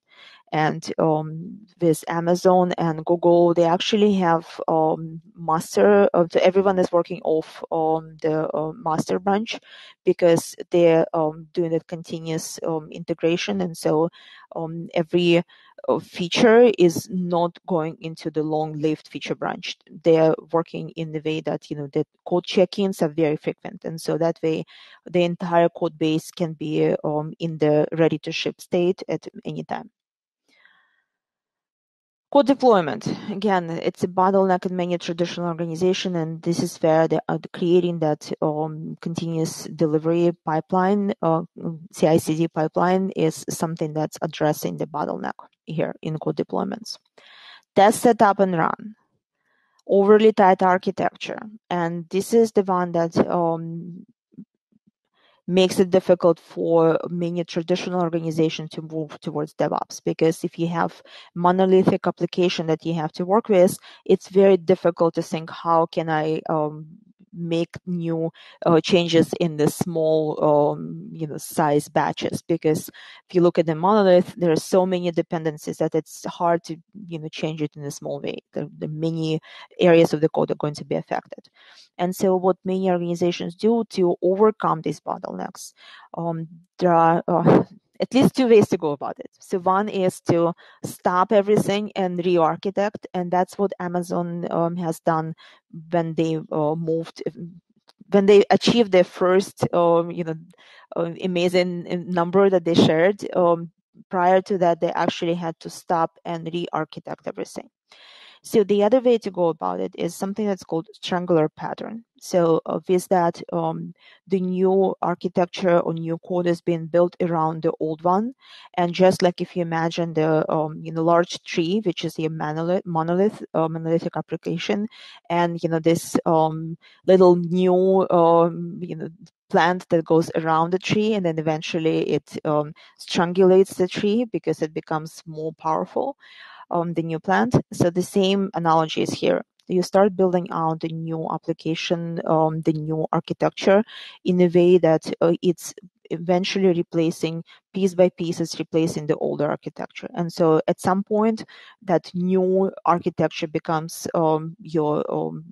Speaker 2: and um, with Amazon and Google, they actually have um, master. Uh, everyone is working off um, the uh, master branch because they're um, doing that continuous um, integration, and so every uh, feature is not going into the long-lived feature branch. They're working in the way that you know that code check-ins are very frequent, and so that way the entire code base can be in the ready-to-ship state at any time. Code deployment. Again, it's a bottleneck in many traditional organizations, and this is where the, uh, creating that um, continuous delivery pipeline, uh, CI/CD pipeline, is something that's addressing the bottleneck here in code deployments. Test setup and run. Overly tight architecture, and this is the one that um, makes it difficult for many traditional organizations to move towards DevOps because if you have monolithic application that you have to work with, it's very difficult to think how can I um, make new uh, changes in the small, um, you know, size batches. Because if you look at the monolith, there are so many dependencies that it's hard to, you know, change it in a small way. The, the many areas of the code are going to be affected. And so, what many organizations do to overcome these bottlenecks, um, there are uh, at least two ways to go about it. So one is to stop everything and re-architect, and that's what Amazon um, has done when they uh, moved when they achieved their first um, you know uh, amazing number that they shared um, prior to that they actually had to stop and re-architect everything so the other way to go about it is something that's called strangler pattern. So uh, with that, um, the new architecture or new code is being built around the old one, and just like if you imagine the um, you know large tree, which is the monolith, monolith uh, monolithic application, and you know this um, little new um, you know plant that goes around the tree and then eventually it um, strangulates the tree because it becomes more powerful um, the new plant. So the same analogy is here. You start building out the new application, um, the new architecture in a way that uh, it's eventually replacing piece by piece it's replacing the older architecture and so at some point that new architecture becomes um, your um,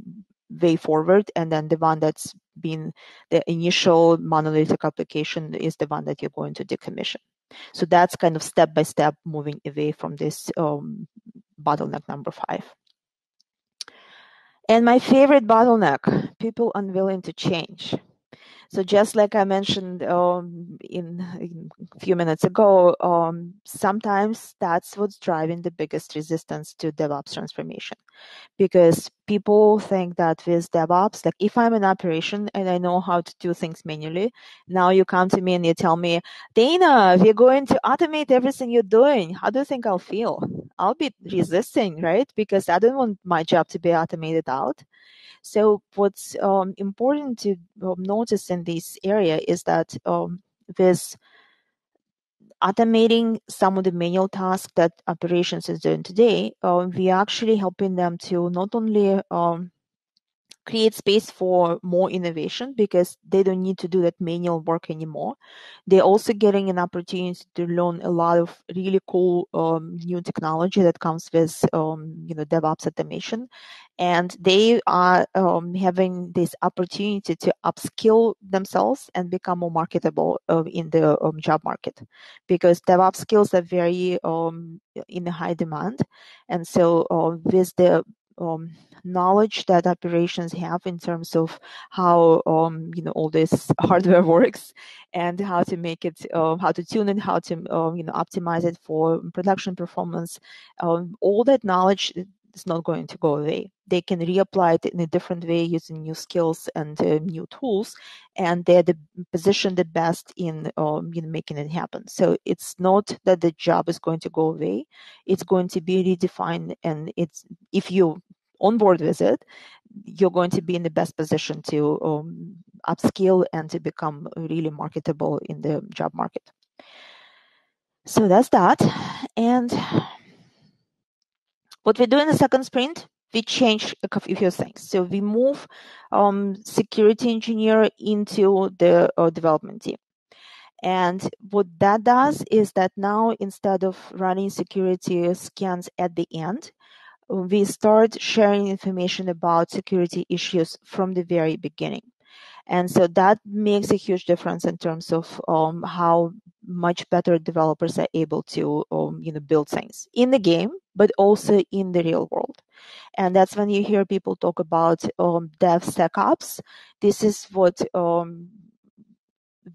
Speaker 2: way forward and then the one that's been the initial monolithic application is the one that you're going to decommission so that's kind of step by step moving away from this um, bottleneck number five. And my favorite bottleneck people unwilling to change. So just like I mentioned um, in, in, a few minutes ago, um, sometimes that's what's driving the biggest resistance to DevOps transformation, because people think that with DevOps, like if I'm in operation and I know how to do things manually, now you come to me and you tell me, Dana, we're going to automate everything you're doing. How do you think I'll feel? I'll be resisting, right? Because I don't want my job to be automated out. So what's um, important to um, notice in this area is that um, with automating some of the manual tasks that operations is doing today, uh, we are actually helping them to not only um, create space for more innovation because they don't need to do that manual work anymore. They're also getting an opportunity to learn a lot of really cool um, new technology that comes with um, you know DevOps automation, and they are um, having this opportunity to upskill themselves and become more marketable uh, in the um, job market because DevOps skills are very um, in high demand, and so uh, with the um, knowledge that operations have in terms of how um, you know all this hardware works and how to make it, uh, how to tune it, how to uh, you know optimize it for production performance. Um, all that knowledge is not going to go away. They can reapply it in a different way using new skills and uh, new tools, and they're the position the best in um, know, making it happen. So it's not that the job is going to go away; it's going to be redefined, and it's if you on board with it, you're going to be in the best position to um, upskill and to become really marketable in the job market. So that's that. And what we do in the second sprint, we change a few things. So we move um, security engineer into the uh, development team. And what that does is that now instead of running security scans at the end, we start sharing information about security issues from the very beginning. And so that makes a huge difference in terms of um, how much better developers are able to um, you know build things in the game but also in the real world and that's when you hear people talk about um, DevSecOps. This is what um,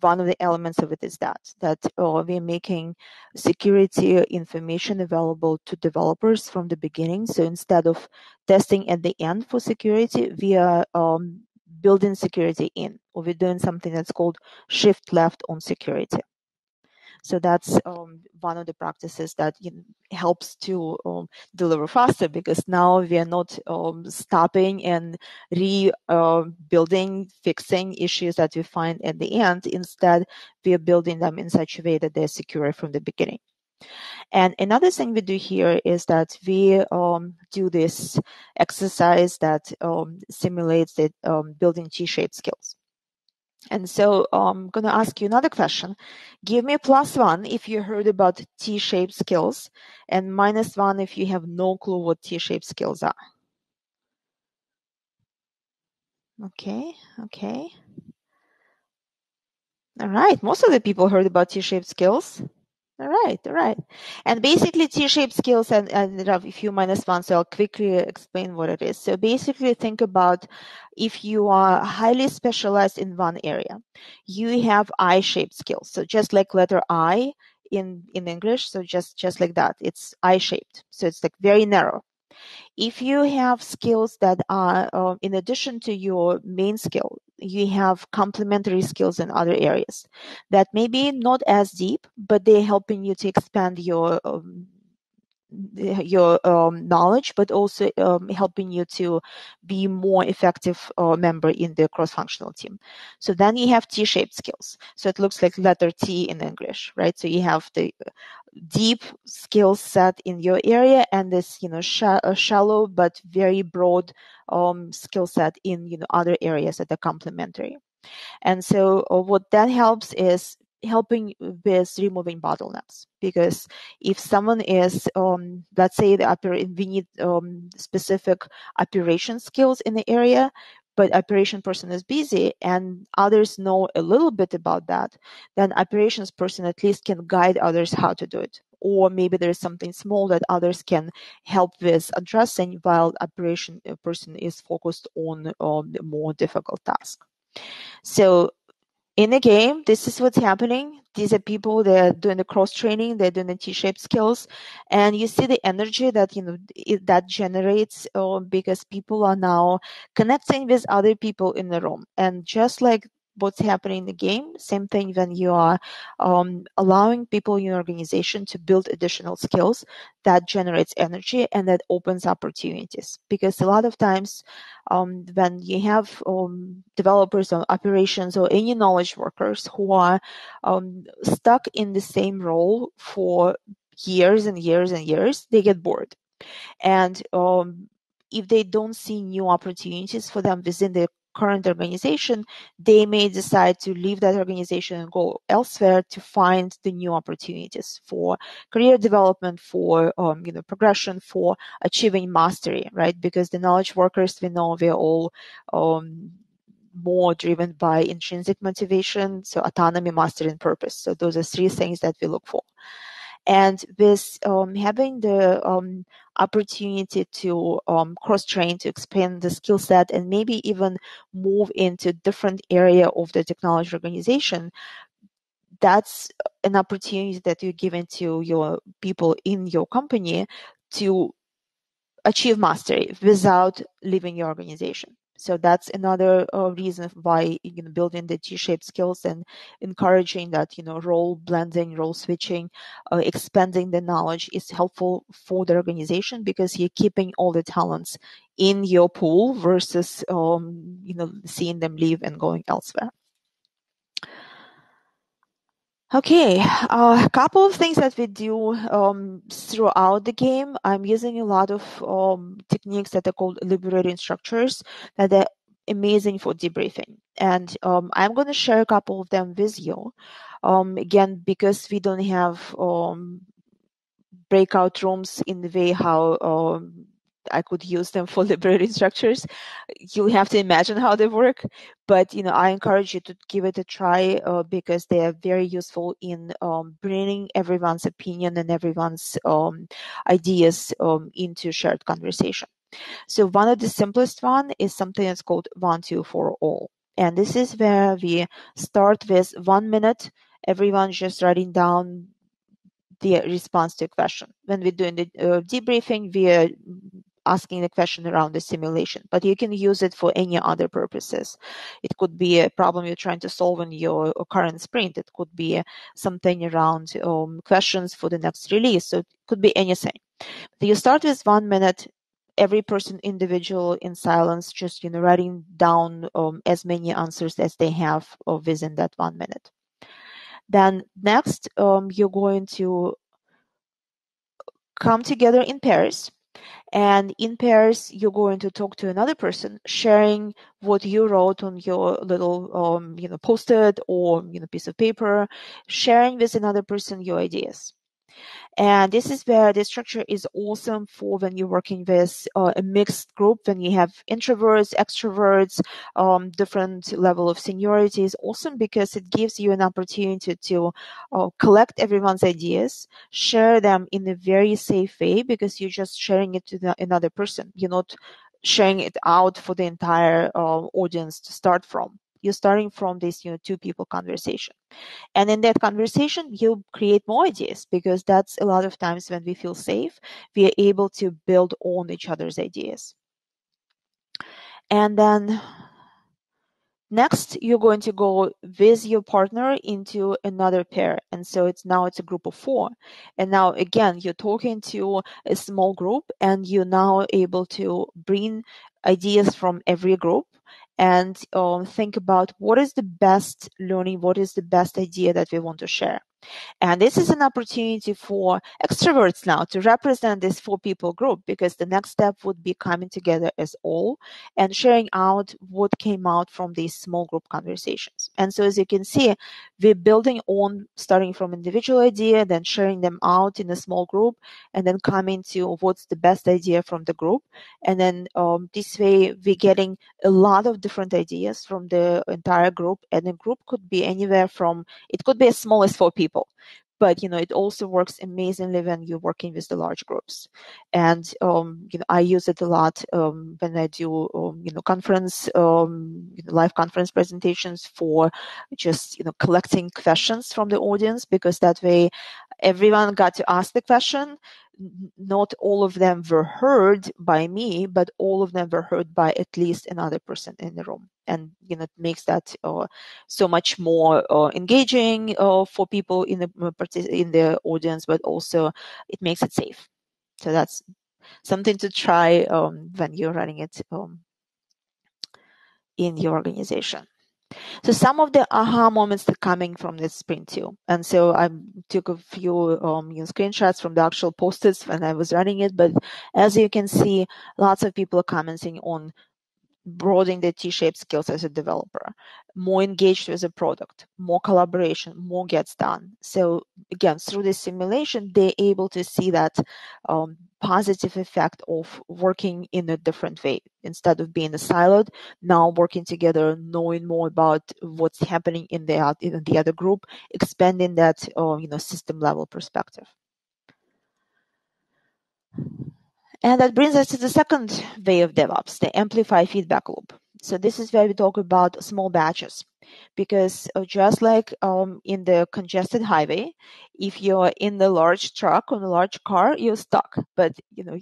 Speaker 2: one of the elements of it is that that uh, we're making security information available to developers from the beginning. So instead of testing at the end for security, we are um, building security in, or we're doing something that's called shift left on security. So that's um, one of the practices that you know, helps to um, deliver faster because now we are not um, stopping and rebuilding, uh, fixing issues that we find at the end. Instead, we are building them in such a way that they're secure from the beginning. And another thing we do here is that we um, do this exercise that um, simulates the um, building T-shaped skills. And so um, I'm going to ask you another question. Give me plus one if you heard about T-shaped skills and minus one if you have no clue what T-shaped skills are. Okay, okay. All right, most of the people heard about T-shaped skills. All right, all right. And basically T-shaped skills and, and a few minus one, so I'll quickly explain what it is. So basically think about if you are highly specialized in one area, you have I-shaped skills. So just like letter I in, in English, so just, just like that, it's I-shaped. So it's like very narrow. If you have skills that are uh, in addition to your main skill, you have complementary skills in other areas. That may be not as deep, but they're helping you to expand your um, your um, knowledge, but also um, helping you to be more effective uh, member in the cross-functional team. So then you have T-shaped skills. So it looks like letter T in English, right? So you have the deep skill set in your area and this you know sh- uh, shallow but very broad um, skill set in you know other areas that are complementary and so uh, what that helps is helping with removing bottlenecks because if someone is um, let's say the oper- we need um, specific operation skills in the area but operation person is busy and others know a little bit about that, then operations person at least can guide others how to do it. Or maybe there's something small that others can help with addressing while operation person is focused on um, the more difficult task. So in the game, this is what's happening. These are people that are doing the cross training, they're doing the T-shaped skills, and you see the energy that you know it, that generates uh, because people are now connecting with other people in the room, and just like what's happening in the game. Same thing when you are um, allowing people in your organization to build additional skills that generates energy and that opens opportunities. Because a lot of times um, when you have um, developers or operations or any knowledge workers who are um, stuck in the same role for years and years and years, they get bored. And um, if they don't see new opportunities for them within the current organization, they may decide to leave that organization and go elsewhere to find the new opportunities for career development, for um, you know progression, for achieving mastery, right? Because the knowledge workers we know we're all um, more driven by intrinsic motivation, so autonomy, mastery, and purpose. So those are three things that we look for. And with um, having the um, opportunity to um, cross train, to expand the skill set, and maybe even move into different area of the technology organization, that's an opportunity that you're giving to your people in your company to achieve mastery without leaving your organization. So that's another uh, reason why you know building the T-shaped skills and encouraging that you know role blending, role switching, uh, expanding the knowledge is helpful for the organization because you're keeping all the talents in your pool versus um, you know seeing them leave and going elsewhere. Okay, uh, a couple of things that we do um, throughout the game. I'm using a lot of um, techniques that are called liberating structures that are amazing for debriefing. And um, I'm going to share a couple of them with you. Um, again, because we don't have um, breakout rooms in the way how um, I could use them for liberating structures. You have to imagine how they work, but you know I encourage you to give it a try uh, because they are very useful in um, bringing everyone's opinion and everyone's um, ideas um, into shared conversation. So one of the simplest one is something that's called one two four all, and this is where we start with one minute. Everyone just writing down the response to a question. When we're doing the uh, debriefing, we are asking the question around the simulation, but you can use it for any other purposes. It could be a problem you're trying to solve in your current sprint. It could be something around um, questions for the next release. So it could be anything. You start with one minute. Every person individual in silence, just you know, writing down um, as many answers as they have uh, within that one minute. Then next, um, you're going to come together in pairs and in pairs you're going to talk to another person sharing what you wrote on your little um, you know post-it or you know piece of paper sharing with another person your ideas and this is where the structure is awesome for when you're working with uh, a mixed group, when you have introverts, extroverts, um, different level of seniority is awesome because it gives you an opportunity to uh, collect everyone's ideas, share them in a very safe way because you're just sharing it to the, another person. You're not sharing it out for the entire uh, audience to start from you're starting from this you know two people conversation and in that conversation you create more ideas because that's a lot of times when we feel safe we are able to build on each other's ideas and then Next, you're going to go with your partner into another pair. And so it's now it's a group of four. And now again, you're talking to a small group and you're now able to bring ideas from every group and um, think about what is the best learning, what is the best idea that we want to share. And this is an opportunity for extroverts now to represent this four people group because the next step would be coming together as all and sharing out what came out from these small group conversations. And so as you can see, we're building on starting from individual idea, then sharing them out in a small group, and then coming to what's the best idea from the group. And then um, this way we're getting a lot of different ideas from the entire group. And the group could be anywhere from, it could be as small as four people people. but you know it also works amazingly when you're working with the large groups and um, you know i use it a lot um, when i do um, you know conference um, you know, live conference presentations for just you know collecting questions from the audience because that way everyone got to ask the question not all of them were heard by me, but all of them were heard by at least another person in the room. And you know, it makes that uh, so much more uh, engaging uh, for people in the uh, in the audience, but also it makes it safe. So that's something to try um, when you're running it um, in your organization. So some of the aha moments that are coming from this sprint too. And so I took a few um, you know, screenshots from the actual post-its when I was running it. But as you can see, lots of people are commenting on broadening the T-shaped skills as a developer, more engaged with the product, more collaboration, more gets done. So again, through this simulation, they're able to see that um, positive effect of working in a different way instead of being a siloed. Now working together, knowing more about what's happening in the in the other group, expanding that uh, you know system level perspective. And that brings us to the second way of DevOps, the amplify feedback loop. So this is where we talk about small batches, because uh, just like um, in the congested highway, if you're in the large truck on a large car, you're stuck. But you know,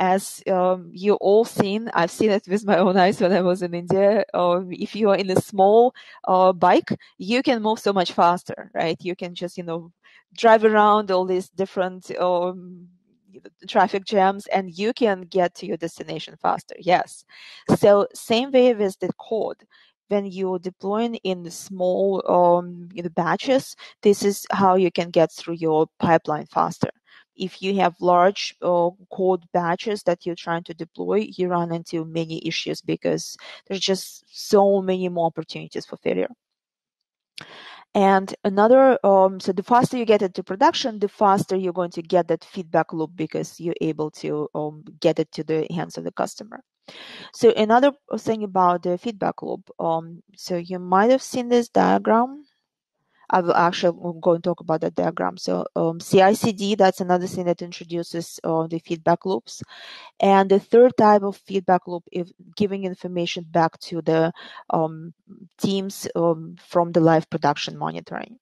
Speaker 2: as um, you all seen, I've seen it with my own eyes when I was in India. Um, if you are in a small uh, bike, you can move so much faster, right? You can just you know drive around all these different um, traffic jams and you can get to your destination faster. Yes. So same way with the code. When you're deploying in small um, batches, this is how you can get through your pipeline faster. If you have large uh, code batches that you're trying to deploy, you run into many issues because there's just so many more opportunities for failure. And another, um, so the faster you get into production, the faster you're going to get that feedback loop because you're able to um, get it to the hands of the customer. So another thing about the feedback loop, um, so you might have seen this diagram. I will actually go and talk about that diagram. So um, CI/CD, that's another thing that introduces uh, the feedback loops. And the third type of feedback loop is giving information back to the um, teams um, from the live production monitoring.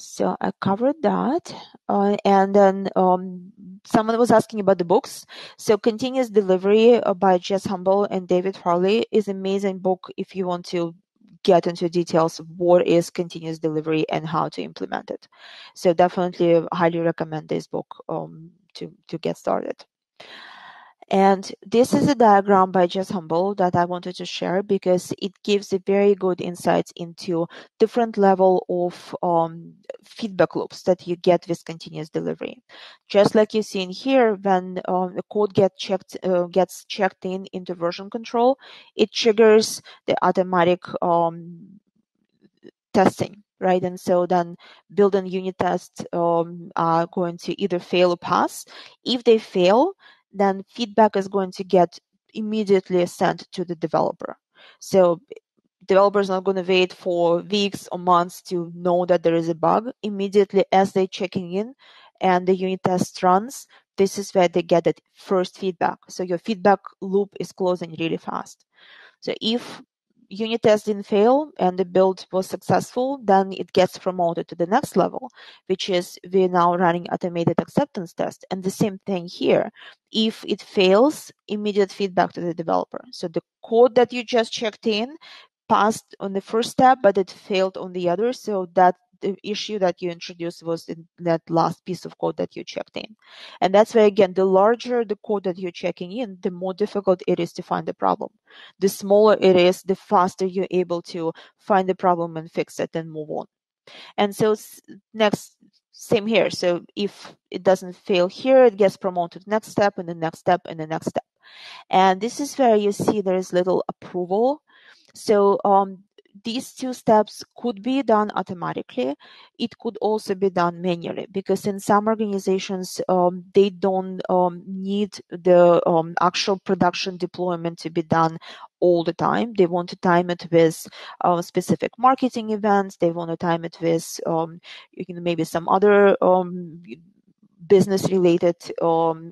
Speaker 2: So I covered that. Uh, and then um, someone was asking about the books. So Continuous Delivery uh, by Jez Humble and David Farley is an amazing book if you want to get into details of what is continuous delivery and how to implement it. So definitely highly recommend this book um, to, to get started. And this is a diagram by Jez Humble that I wanted to share because it gives a very good insights into different level of um, feedback loops that you get with continuous delivery. Just like you see in here, when um, the code get checked, uh, gets checked in into version control, it triggers the automatic um, testing right? And so then build and unit tests um, are going to either fail or pass. If they fail, then feedback is going to get immediately sent to the developer. So developers not going to wait for weeks or months to know that there is a bug. Immediately as they checking in and the unit test runs, this is where they get that first feedback. So your feedback loop is closing really fast. So if unit test didn't fail and the build was successful, then it gets promoted to the next level, which is we're now running automated acceptance test. And the same thing here. If it fails, immediate feedback to the developer. So the code that you just checked in passed on the first step, but it failed on the other. So that the issue that you introduced was in that last piece of code that you checked in. And that's why, again, the larger the code that you're checking in, the more difficult it is to find the problem. The smaller it is, the faster you're able to find the problem and fix it and move on. And so next, same here. So if it doesn't fail here, it gets promoted to the next step and the next step and the next step. And this is where you see there is little approval. So um, these two steps could be done automatically. It could also be done manually because in some organizations, um, they don't um, need the um, actual production deployment to be done all the time. They want to time it with uh, specific marketing events. They want to time it with um, you know, maybe some other um, business related um,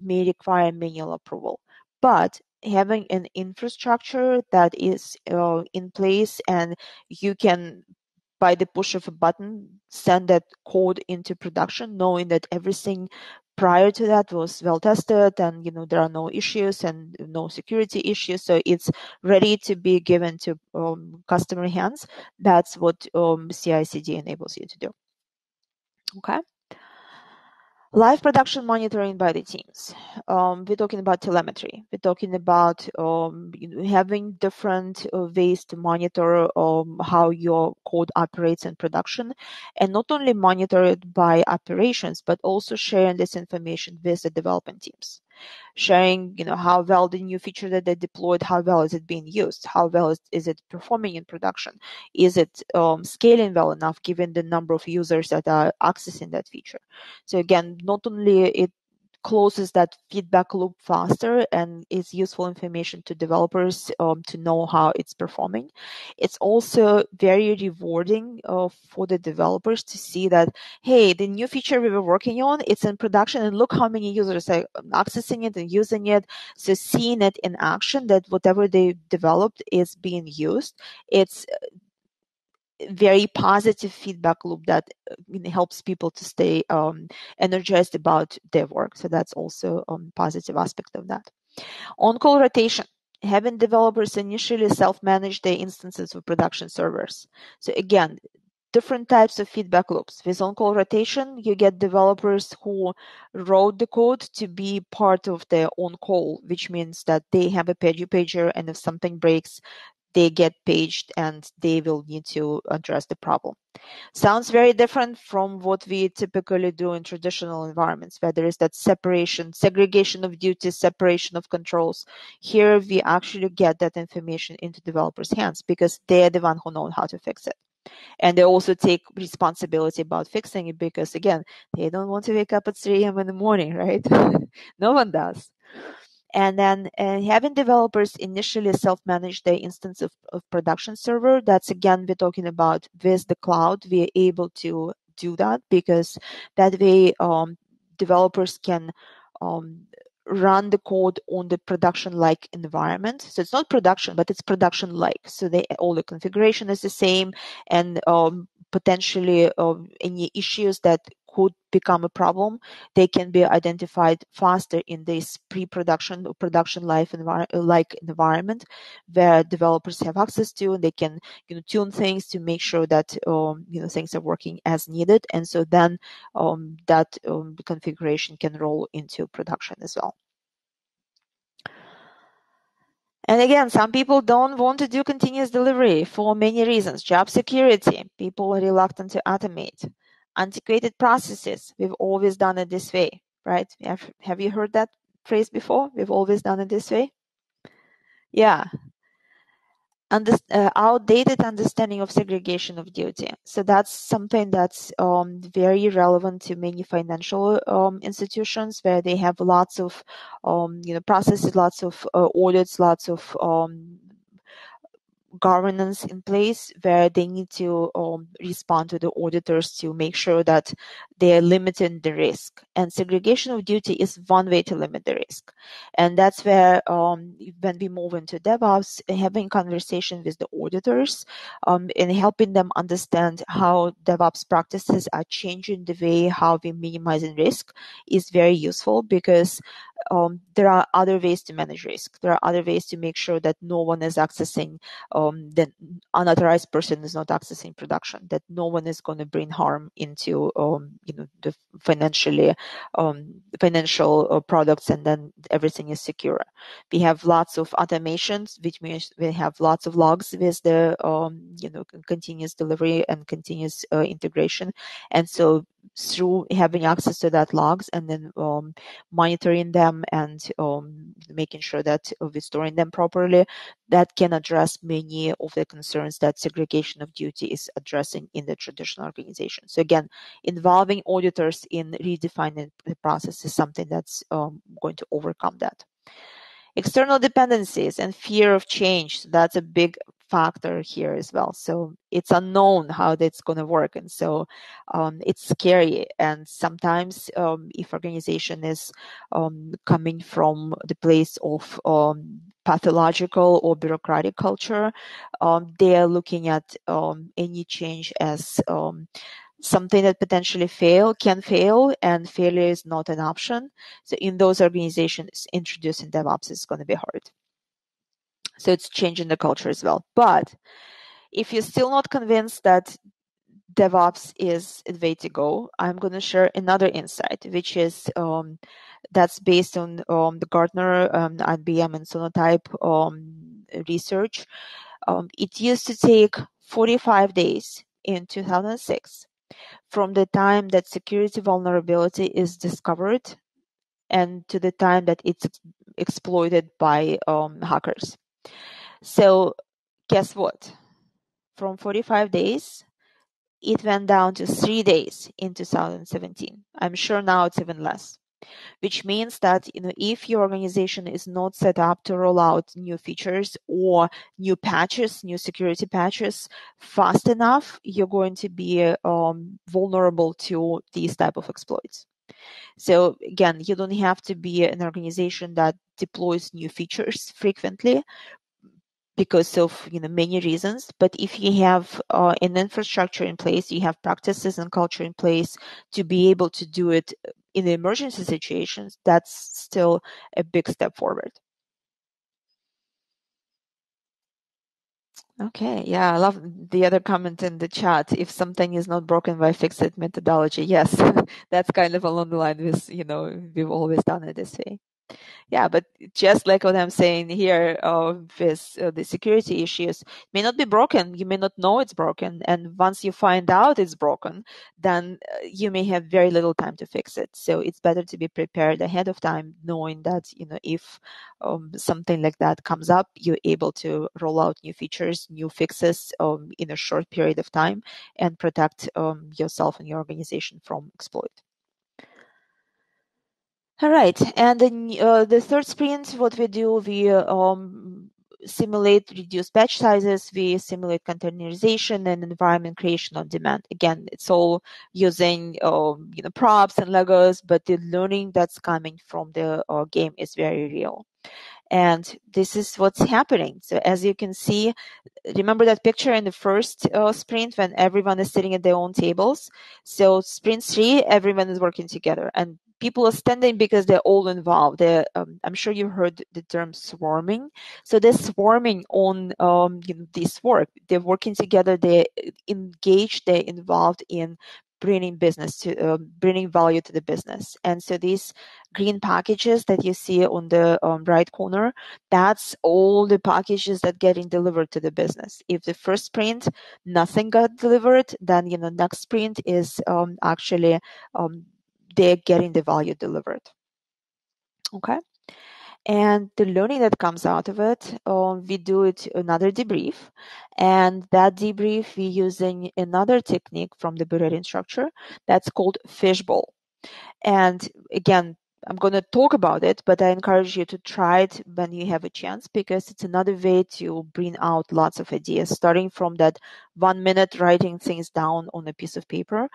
Speaker 2: may require manual approval. But having an infrastructure that is uh, in place and you can by the push of a button send that code into production knowing that everything prior to that was well tested and you know there are no issues and no security issues. So it's ready to be given to um, customer hands. That's what um, CI/CD enables you to do. Okay Live production monitoring by the teams. Um, we're talking about telemetry. We're talking about um, having different uh, ways to monitor um, how your code operates in production, and not only monitor it by operations, but also sharing this information with the development teams sharing, you know, how well the new feature that they deployed, how well is it being used, how well is, is it performing in production, is it um, scaling well enough given the number of users that are accessing that feature. So again, not only it closes that feedback loop faster and is useful information to developers um, to know how it's performing. It's also very rewarding uh, for the developers to see that, hey, the new feature we were working on, it's in production and look how many users are accessing it and using it. So seeing it in action that whatever they developed is being used. It's very positive feedback loop that uh, helps people to stay um, energized about their work. So that's also a um, positive aspect of that. On-call rotation having developers initially self-manage their instances of production servers. So again, different types of feedback loops. With on-call rotation, you get developers who wrote the code to be part of the on-call, which means that they have a pager pager and if something breaks, they get paged and they will need to address the problem. Sounds very different from what we typically do in traditional environments, where there is that separation, segregation of duties, separation of controls. Here we actually get that information into developers' hands because they're the one who know how to fix it. And they also take responsibility about fixing it because again, they don't want to wake up at 3 a.m. in the morning, right? no one does and then uh, having developers initially self-manage their instance of, of production server that's again we're talking about with the cloud we're able to do that because that way um, developers can um, run the code on the production like environment. So it's not production but it's production like so they all the configuration is the same and um, potentially uh, any issues that could become a problem, they can be identified faster in this pre-production or production life envir- like environment where developers have access to and they can you know tune things to make sure that um, you know things are working as needed and so then um, that um, configuration can roll into production as well. And again, some people don't want to do continuous delivery for many reasons. Job security, people are reluctant to automate antiquated processes. We've always done it this way, right? Have, have you heard that phrase before? We've always done it this way. Yeah. Uh, outdated understanding of segregation of duty. So that's something that's um, very relevant to many financial um, institutions where they have lots of, um, you know, processes, lots of uh, audits, lots of um, governance in place where they need to um, respond to the auditors to make sure that they're limiting the risk. And segregation of duty is one way to limit the risk. And that's where um, when we move into DevOps, having conversation with the auditors um, and helping them understand how DevOps practices are changing the way how we minimizing risk is very useful because um, there are other ways to manage risk. There are other ways to make sure that no one is accessing, um, that unauthorized person is not accessing production, that no one is going to bring harm into, um, you know, the financially, um, financial uh, products, and then everything is secure. We have lots of automations, which means we have lots of logs with the, um, you know, continuous delivery and continuous uh, integration, and so through having access to that logs and then um, monitoring them and um, making sure that we're storing them properly, that can address many of the concerns that segregation of duty is addressing in the traditional organization. So again, involving auditors in redefining the process is something that's um, going to overcome that. External dependencies and fear of change, So that's a big factor here as well. So it's unknown how that's going to work. And so um, it's scary. And sometimes um, if organization is um, coming from the place of um, pathological or bureaucratic culture, um, they are looking at um, any change as something that potentially fail can fail and failure is not an option so in those organizations introducing devops is going to be hard so it's changing the culture as well. But if you're still not convinced that DevOps is the way to go, I'm going to share another insight, which is um, that's based on um, the Gartner, um, IBM, and Sonatype um, research. Um, it used to take 45 days in 2006 from the time that security vulnerability is discovered and to the time that it's exploited by um, hackers. So guess what? From 45 days, it went down to three days in 2017. I'm sure now it's even less. Which means that if your organization is not set up to roll out new features or new patches, new security patches fast enough, you're going to be um, vulnerable to these type of exploits. So again, you don't have to be an organization that deploys new features frequently, because of you know many reasons but if you have uh, an infrastructure in place you have practices and culture in place to be able to do it in emergency situations that's still a big step forward Okay, yeah, I love the other comment in the chat. If something is not broken, why fix it? Methodology. Yes, that's kind of along the line with, you know, we've always done it this way yeah, but just like what I'm saying here uh, with uh, the security issues, may not be broken. You may not know it's broken, and once you find out it's broken, then uh, you may have very little time to fix it. So it's better to be prepared ahead of time, knowing that you know if um, something like that comes up, you're able to roll out new features, new fixes um, in a short period of time, and protect um, yourself and your organization from exploit. All right, and then uh, the third sprint, what we do, we um, simulate reduced batch sizes, we simulate containerization and environment creation on demand. Again, it's all using um, you know props and Legos, but the learning that's coming from the uh, game is very real. And this is what's happening. So as you can see, remember that picture in the first uh, sprint when everyone is sitting at their own tables. So sprint three, everyone is working together, and people are standing because they're all involved. They're, um, I'm sure you heard the term swarming. So they're swarming on um, you know, this work. They're working together. They're engaged. They're involved in bringing business to uh, bringing value to the business. And so these green packages that you see on the um, right corner, that's all the packages that getting delivered to the business. If the first sprint nothing got delivered, then you know next sprint is um, actually um, they're getting the value delivered. Okay. And the learning that comes out of it, uh, we do it another debrief. And that debrief, we're using another technique from the liberating structure that's called fishbowl. And again, I'm going to talk about it, but I encourage you to try it when you have a chance because it's another way to bring out lots of ideas, starting from that one minute writing things down on a piece of paper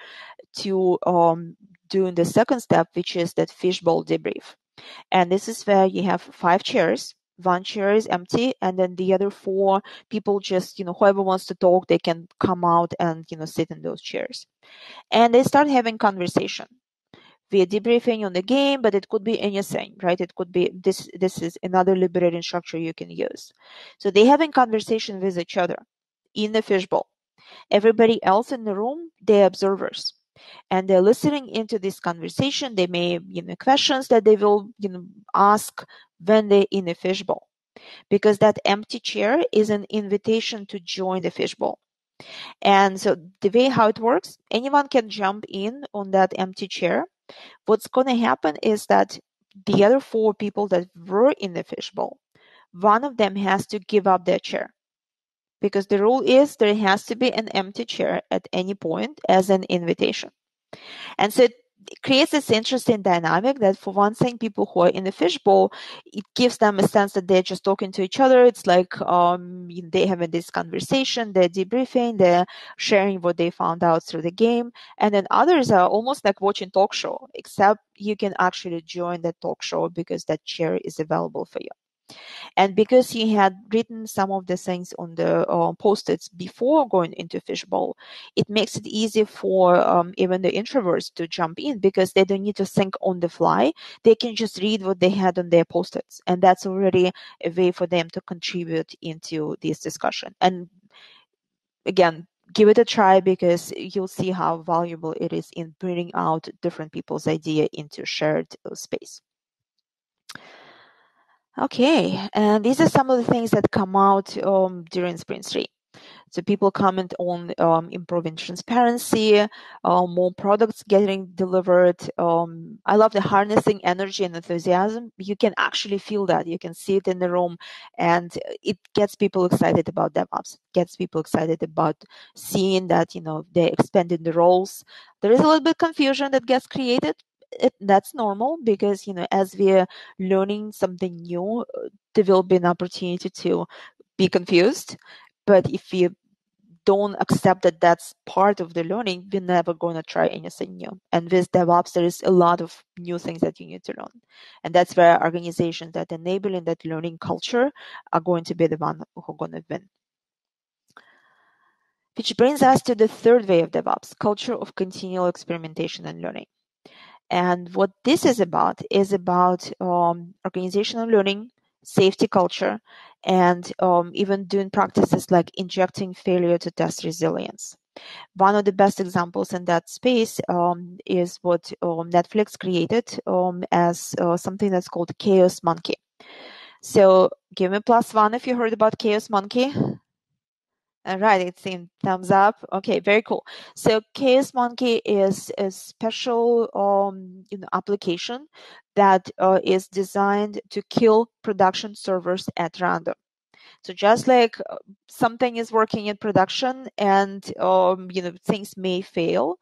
Speaker 2: to um, doing the second step, which is that fishbowl debrief. And this is where you have five chairs. One chair is empty, and then the other four people just, you know, whoever wants to talk, they can come out and, you know, sit in those chairs. And they start having conversation are debriefing on the game, but it could be anything, right? It could be this. This is another liberating structure you can use. So they having conversation with each other in the fishbowl. Everybody else in the room, they're observers, and they're listening into this conversation. They may, you know, questions that they will, you know, ask when they're in the fishbowl, because that empty chair is an invitation to join the fishbowl. And so the way how it works, anyone can jump in on that empty chair. What's going to happen is that the other four people that were in the fishbowl, one of them has to give up their chair because the rule is there has to be an empty chair at any point as an invitation. And so it creates this interesting dynamic that for one thing people who are in the fishbowl it gives them a sense that they're just talking to each other. It's like um, they having this conversation they're debriefing they're sharing what they found out through the game. And then others are almost like watching talk show except you can actually join that talk show because that chair is available for you and because he had written some of the things on the uh, post-its before going into Fishbowl, it makes it easy for um, even the introverts to jump in because they don't need to think on the fly. They can just read what they had on their post-its. And that's already a way for them to contribute into this discussion. And again, give it a try because you'll see how valuable it is in bringing out different people's idea into shared uh, space. Okay, and these are some of the things that come out um, during Sprint 3. So people comment on um, improving transparency, uh, more products getting delivered. Um, I love the harnessing energy and enthusiasm. You can actually feel that. You can see it in the room, and it gets people excited about DevOps. Gets people excited about seeing that you know they're expanding the roles. There is a little bit confusion that gets created it, that's normal because you know as we're learning something new there will be an opportunity to be confused. But if we don't accept that that's part of the learning we're never going to try anything new. And with devops there is a lot of new things that you need to learn. And that's where organizations that enabling that learning culture are going to be the one who are going to win. Which brings us to the third way of DevOps, culture of continual experimentation and learning. And what this is about is about um, organizational learning, safety culture, and um, even doing practices like injecting failure to test resilience. One of the best examples in that space um, is what um, Netflix created um, as uh, something that's called Chaos Monkey. So give me plus one if you heard about Chaos Monkey. All right, it's in thumbs up. Okay, very cool. So Chaos Monkey is a special um, you know, application that uh, is designed to kill production servers at random. So just like uh, something is working in production and um, you know things may fail,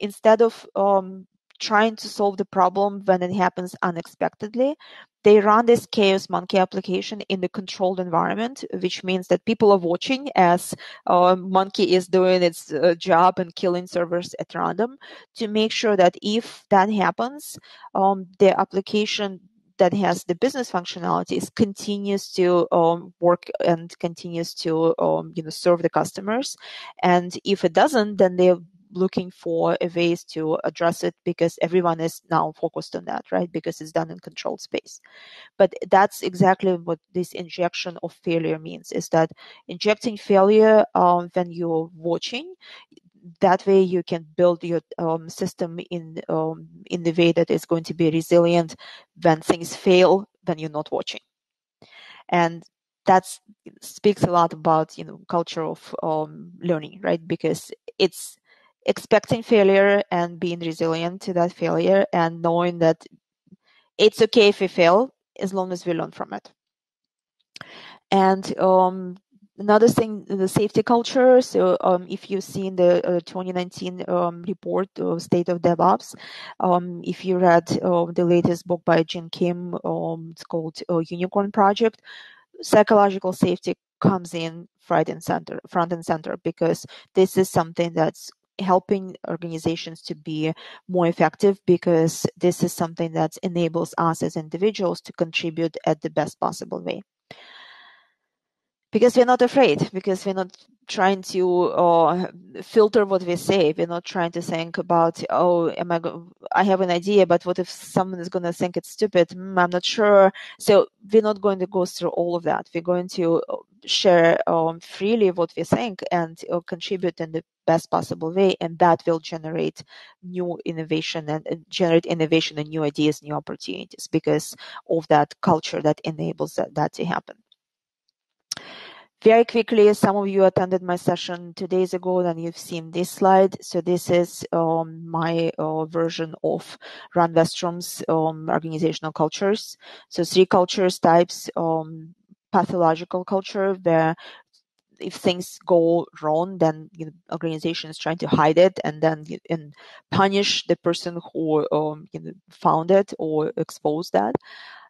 Speaker 2: instead of um, trying to solve the problem when it happens unexpectedly. They run this Chaos Monkey application in the controlled environment, which means that people are watching as uh, Monkey is doing its uh, job and killing servers at random to make sure that if that happens, um, the application that has the business functionalities continues to um, work and continues to um, you know serve the customers and if it doesn't then they looking for ways to address it because everyone is now focused on that, right? Because it's done in controlled space. But that's exactly what this injection of failure means is that injecting failure um, when you're watching, that way you can build your um, system in um, in the way that is going to be resilient when things fail when you're not watching and that speaks a lot about you know culture of um, learning right because it's expecting failure and being resilient to that failure and knowing that it's okay if we fail as long as we learn from it. And um, another thing, the safety culture. So um, if you've seen the uh, 2019 um, report of State of DevOps, um, if you read uh, the latest book by Gene Kim, um, it's called uh, Unicorn Project, psychological safety comes in front and center, front and center, because this is something that's helping organizations to be more effective because this is something that enables us as individuals to contribute at the best possible way. Because we're not afraid because we're not trying to uh, filter what we say. We're not trying to think about oh am i go- i have an idea but what if someone is going to think it's stupid? Mm, i'm not sure. So we're not going to go through all of that. We're going to uh, share um, freely what we think and uh, contribute in the best possible way and that will generate new innovation and generate innovation and new ideas new opportunities because of that culture that enables that, that to happen very quickly, some of you attended my session two days ago and you've seen this slide. So this is um, my uh, version of Ron Westrum's um, organizational cultures. So three cultures types, um, pathological culture where if things go wrong, then you know, organization is trying to hide it and then and punish the person who um, you know, found it or exposed that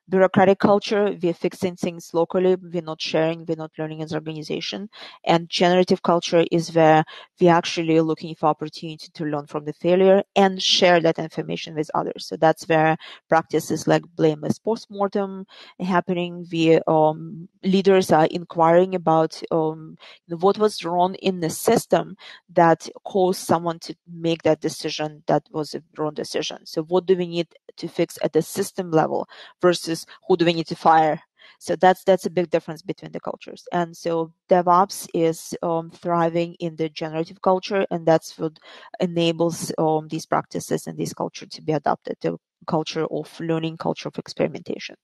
Speaker 2: bureaucratic culture. We're fixing things locally. We're not sharing. We're not learning as an organization. And generative culture is where we're actually looking for opportunity to learn from the failure and share that information with others. So that's where practices like blameless postmortem happening. We um, leaders are inquiring about um, what was wrong in the system that caused someone to make that decision that was a wrong decision. So what do we need to fix at the system level versus who do we need to fire. So that's that's a big difference between the cultures. And so devops is um, thriving in the generative culture and that's what enables um, these practices and this culture to be adopted the culture of learning culture of experimentation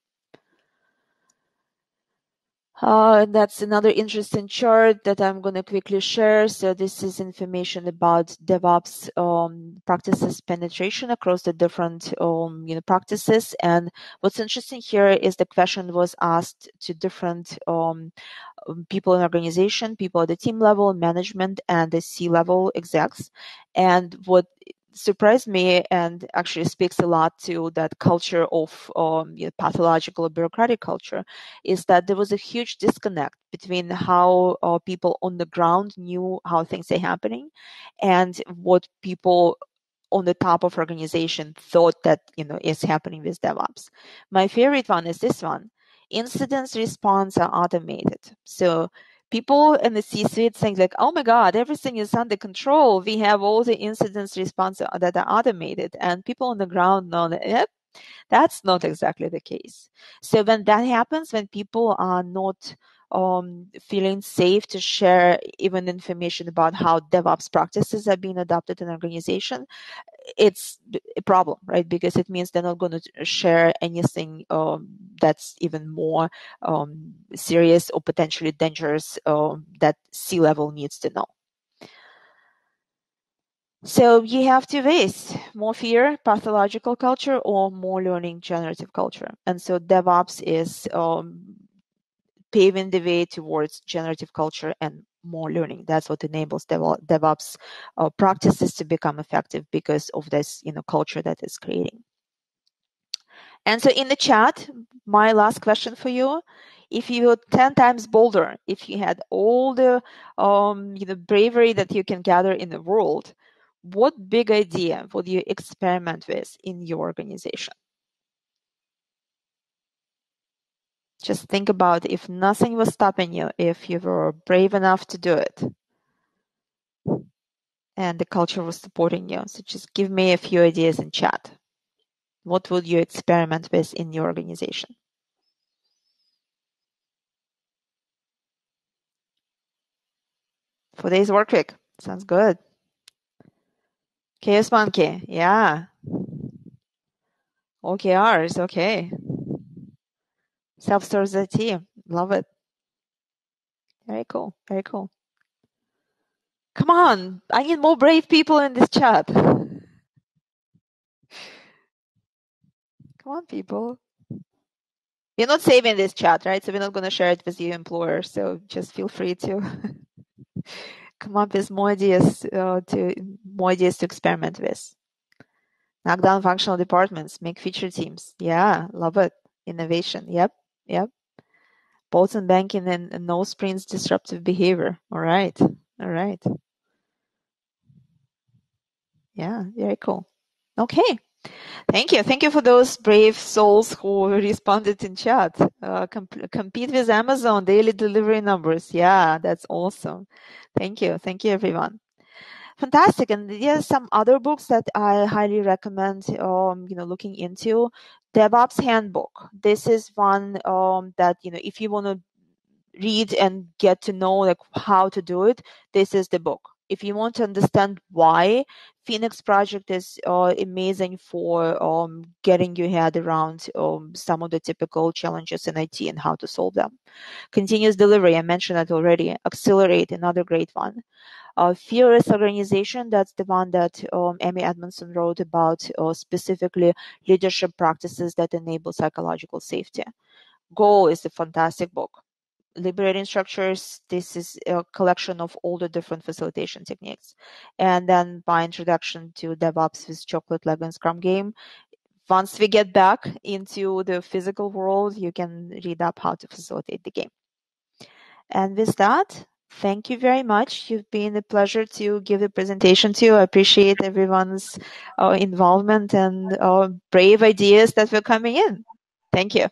Speaker 2: uh, that's another interesting chart that I'm going to quickly share. So this is information about DevOps um, practices penetration across the different um, you know practices. And what's interesting here is the question was asked to different um, um people in organization, people at the team level, management, and the C-level execs. And what surprised me and actually speaks a lot to that culture of um, you know, pathological bureaucratic culture is that there was a huge disconnect between how uh, people on the ground knew how things are happening and what people on the top of organization thought that you know is happening with DevOps. My favorite one is this one. Incidents response are automated. So people in the C-suite think like, oh my God, everything is under control. We have all the incidents response uh, that are automated and people on the ground know that, yep, that's not exactly the case. So when that happens, when people are not um, feeling safe to share even information about how DevOps practices are being adopted in an organization, it's a problem, right? Because it means they're not going to share anything um, that's even more um, serious or potentially dangerous um, that C level needs to know. So you have two ways, more fear, pathological culture, or more learning, generative culture. And so DevOps is um, paving the way towards generative culture and more learning. That's what enables DevOps uh, practices to become effective because of this, you know, culture that is creating. And so in the chat, my last question for you, if you were 10 times bolder, if you had all the, um, you know, bravery that you can gather in the world, what big idea would you experiment with in your organization? Just think about if nothing was stopping you, if you were brave enough to do it and the culture was supporting you. So just give me a few ideas in chat. What would you experiment with in your organization? Four days work week. Sounds good. Chaos Monkey. Yeah. OKRs. Okay. Self-service IT. Love it. Very cool. Very cool. Come on. I need more brave people in this chat. Come on, people. You're not saving this chat, right? So we're not going to share it with your employer. So just feel free to come up with more ideas uh, to more ideas to experiment with. Knock down functional departments, make feature teams. Yeah, love it. Innovation. Yep. Yep. In banking and, and no sprints disruptive behavior. All right. All right. Yeah, very cool. Okay. Thank you. Thank you for those brave souls who responded in chat. Uh, comp- compete with Amazon daily delivery numbers. Yeah, that's awesome. Thank you. Thank you, everyone. Fantastic. And there's some other books that I highly recommend, um, you know, looking into. DevOps Handbook. This is one um, that you know if you want to read and get to know like how to do it, this is the book. if you want to understand why Phoenix project is uh, amazing for um, getting your head around um, some of the typical challenges in IT and how to solve them. Continuous delivery, I mentioned that already. Accelerate, another great one. Uh, fearless organization, that's the one that um, Amy Edmondson wrote about, uh, specifically leadership practices that enable psychological safety. Goal is a fantastic book. Liberating structures this is a collection of all the different facilitation techniques. And then my introduction to devops with chocolate lego and scrum game once we get back into the physical world you can read up how to facilitate the game. And with that thank you very much. You've been a pleasure to give the presentation to you. i appreciate everyone's uh, involvement and uh, brave ideas that were coming in. Thank you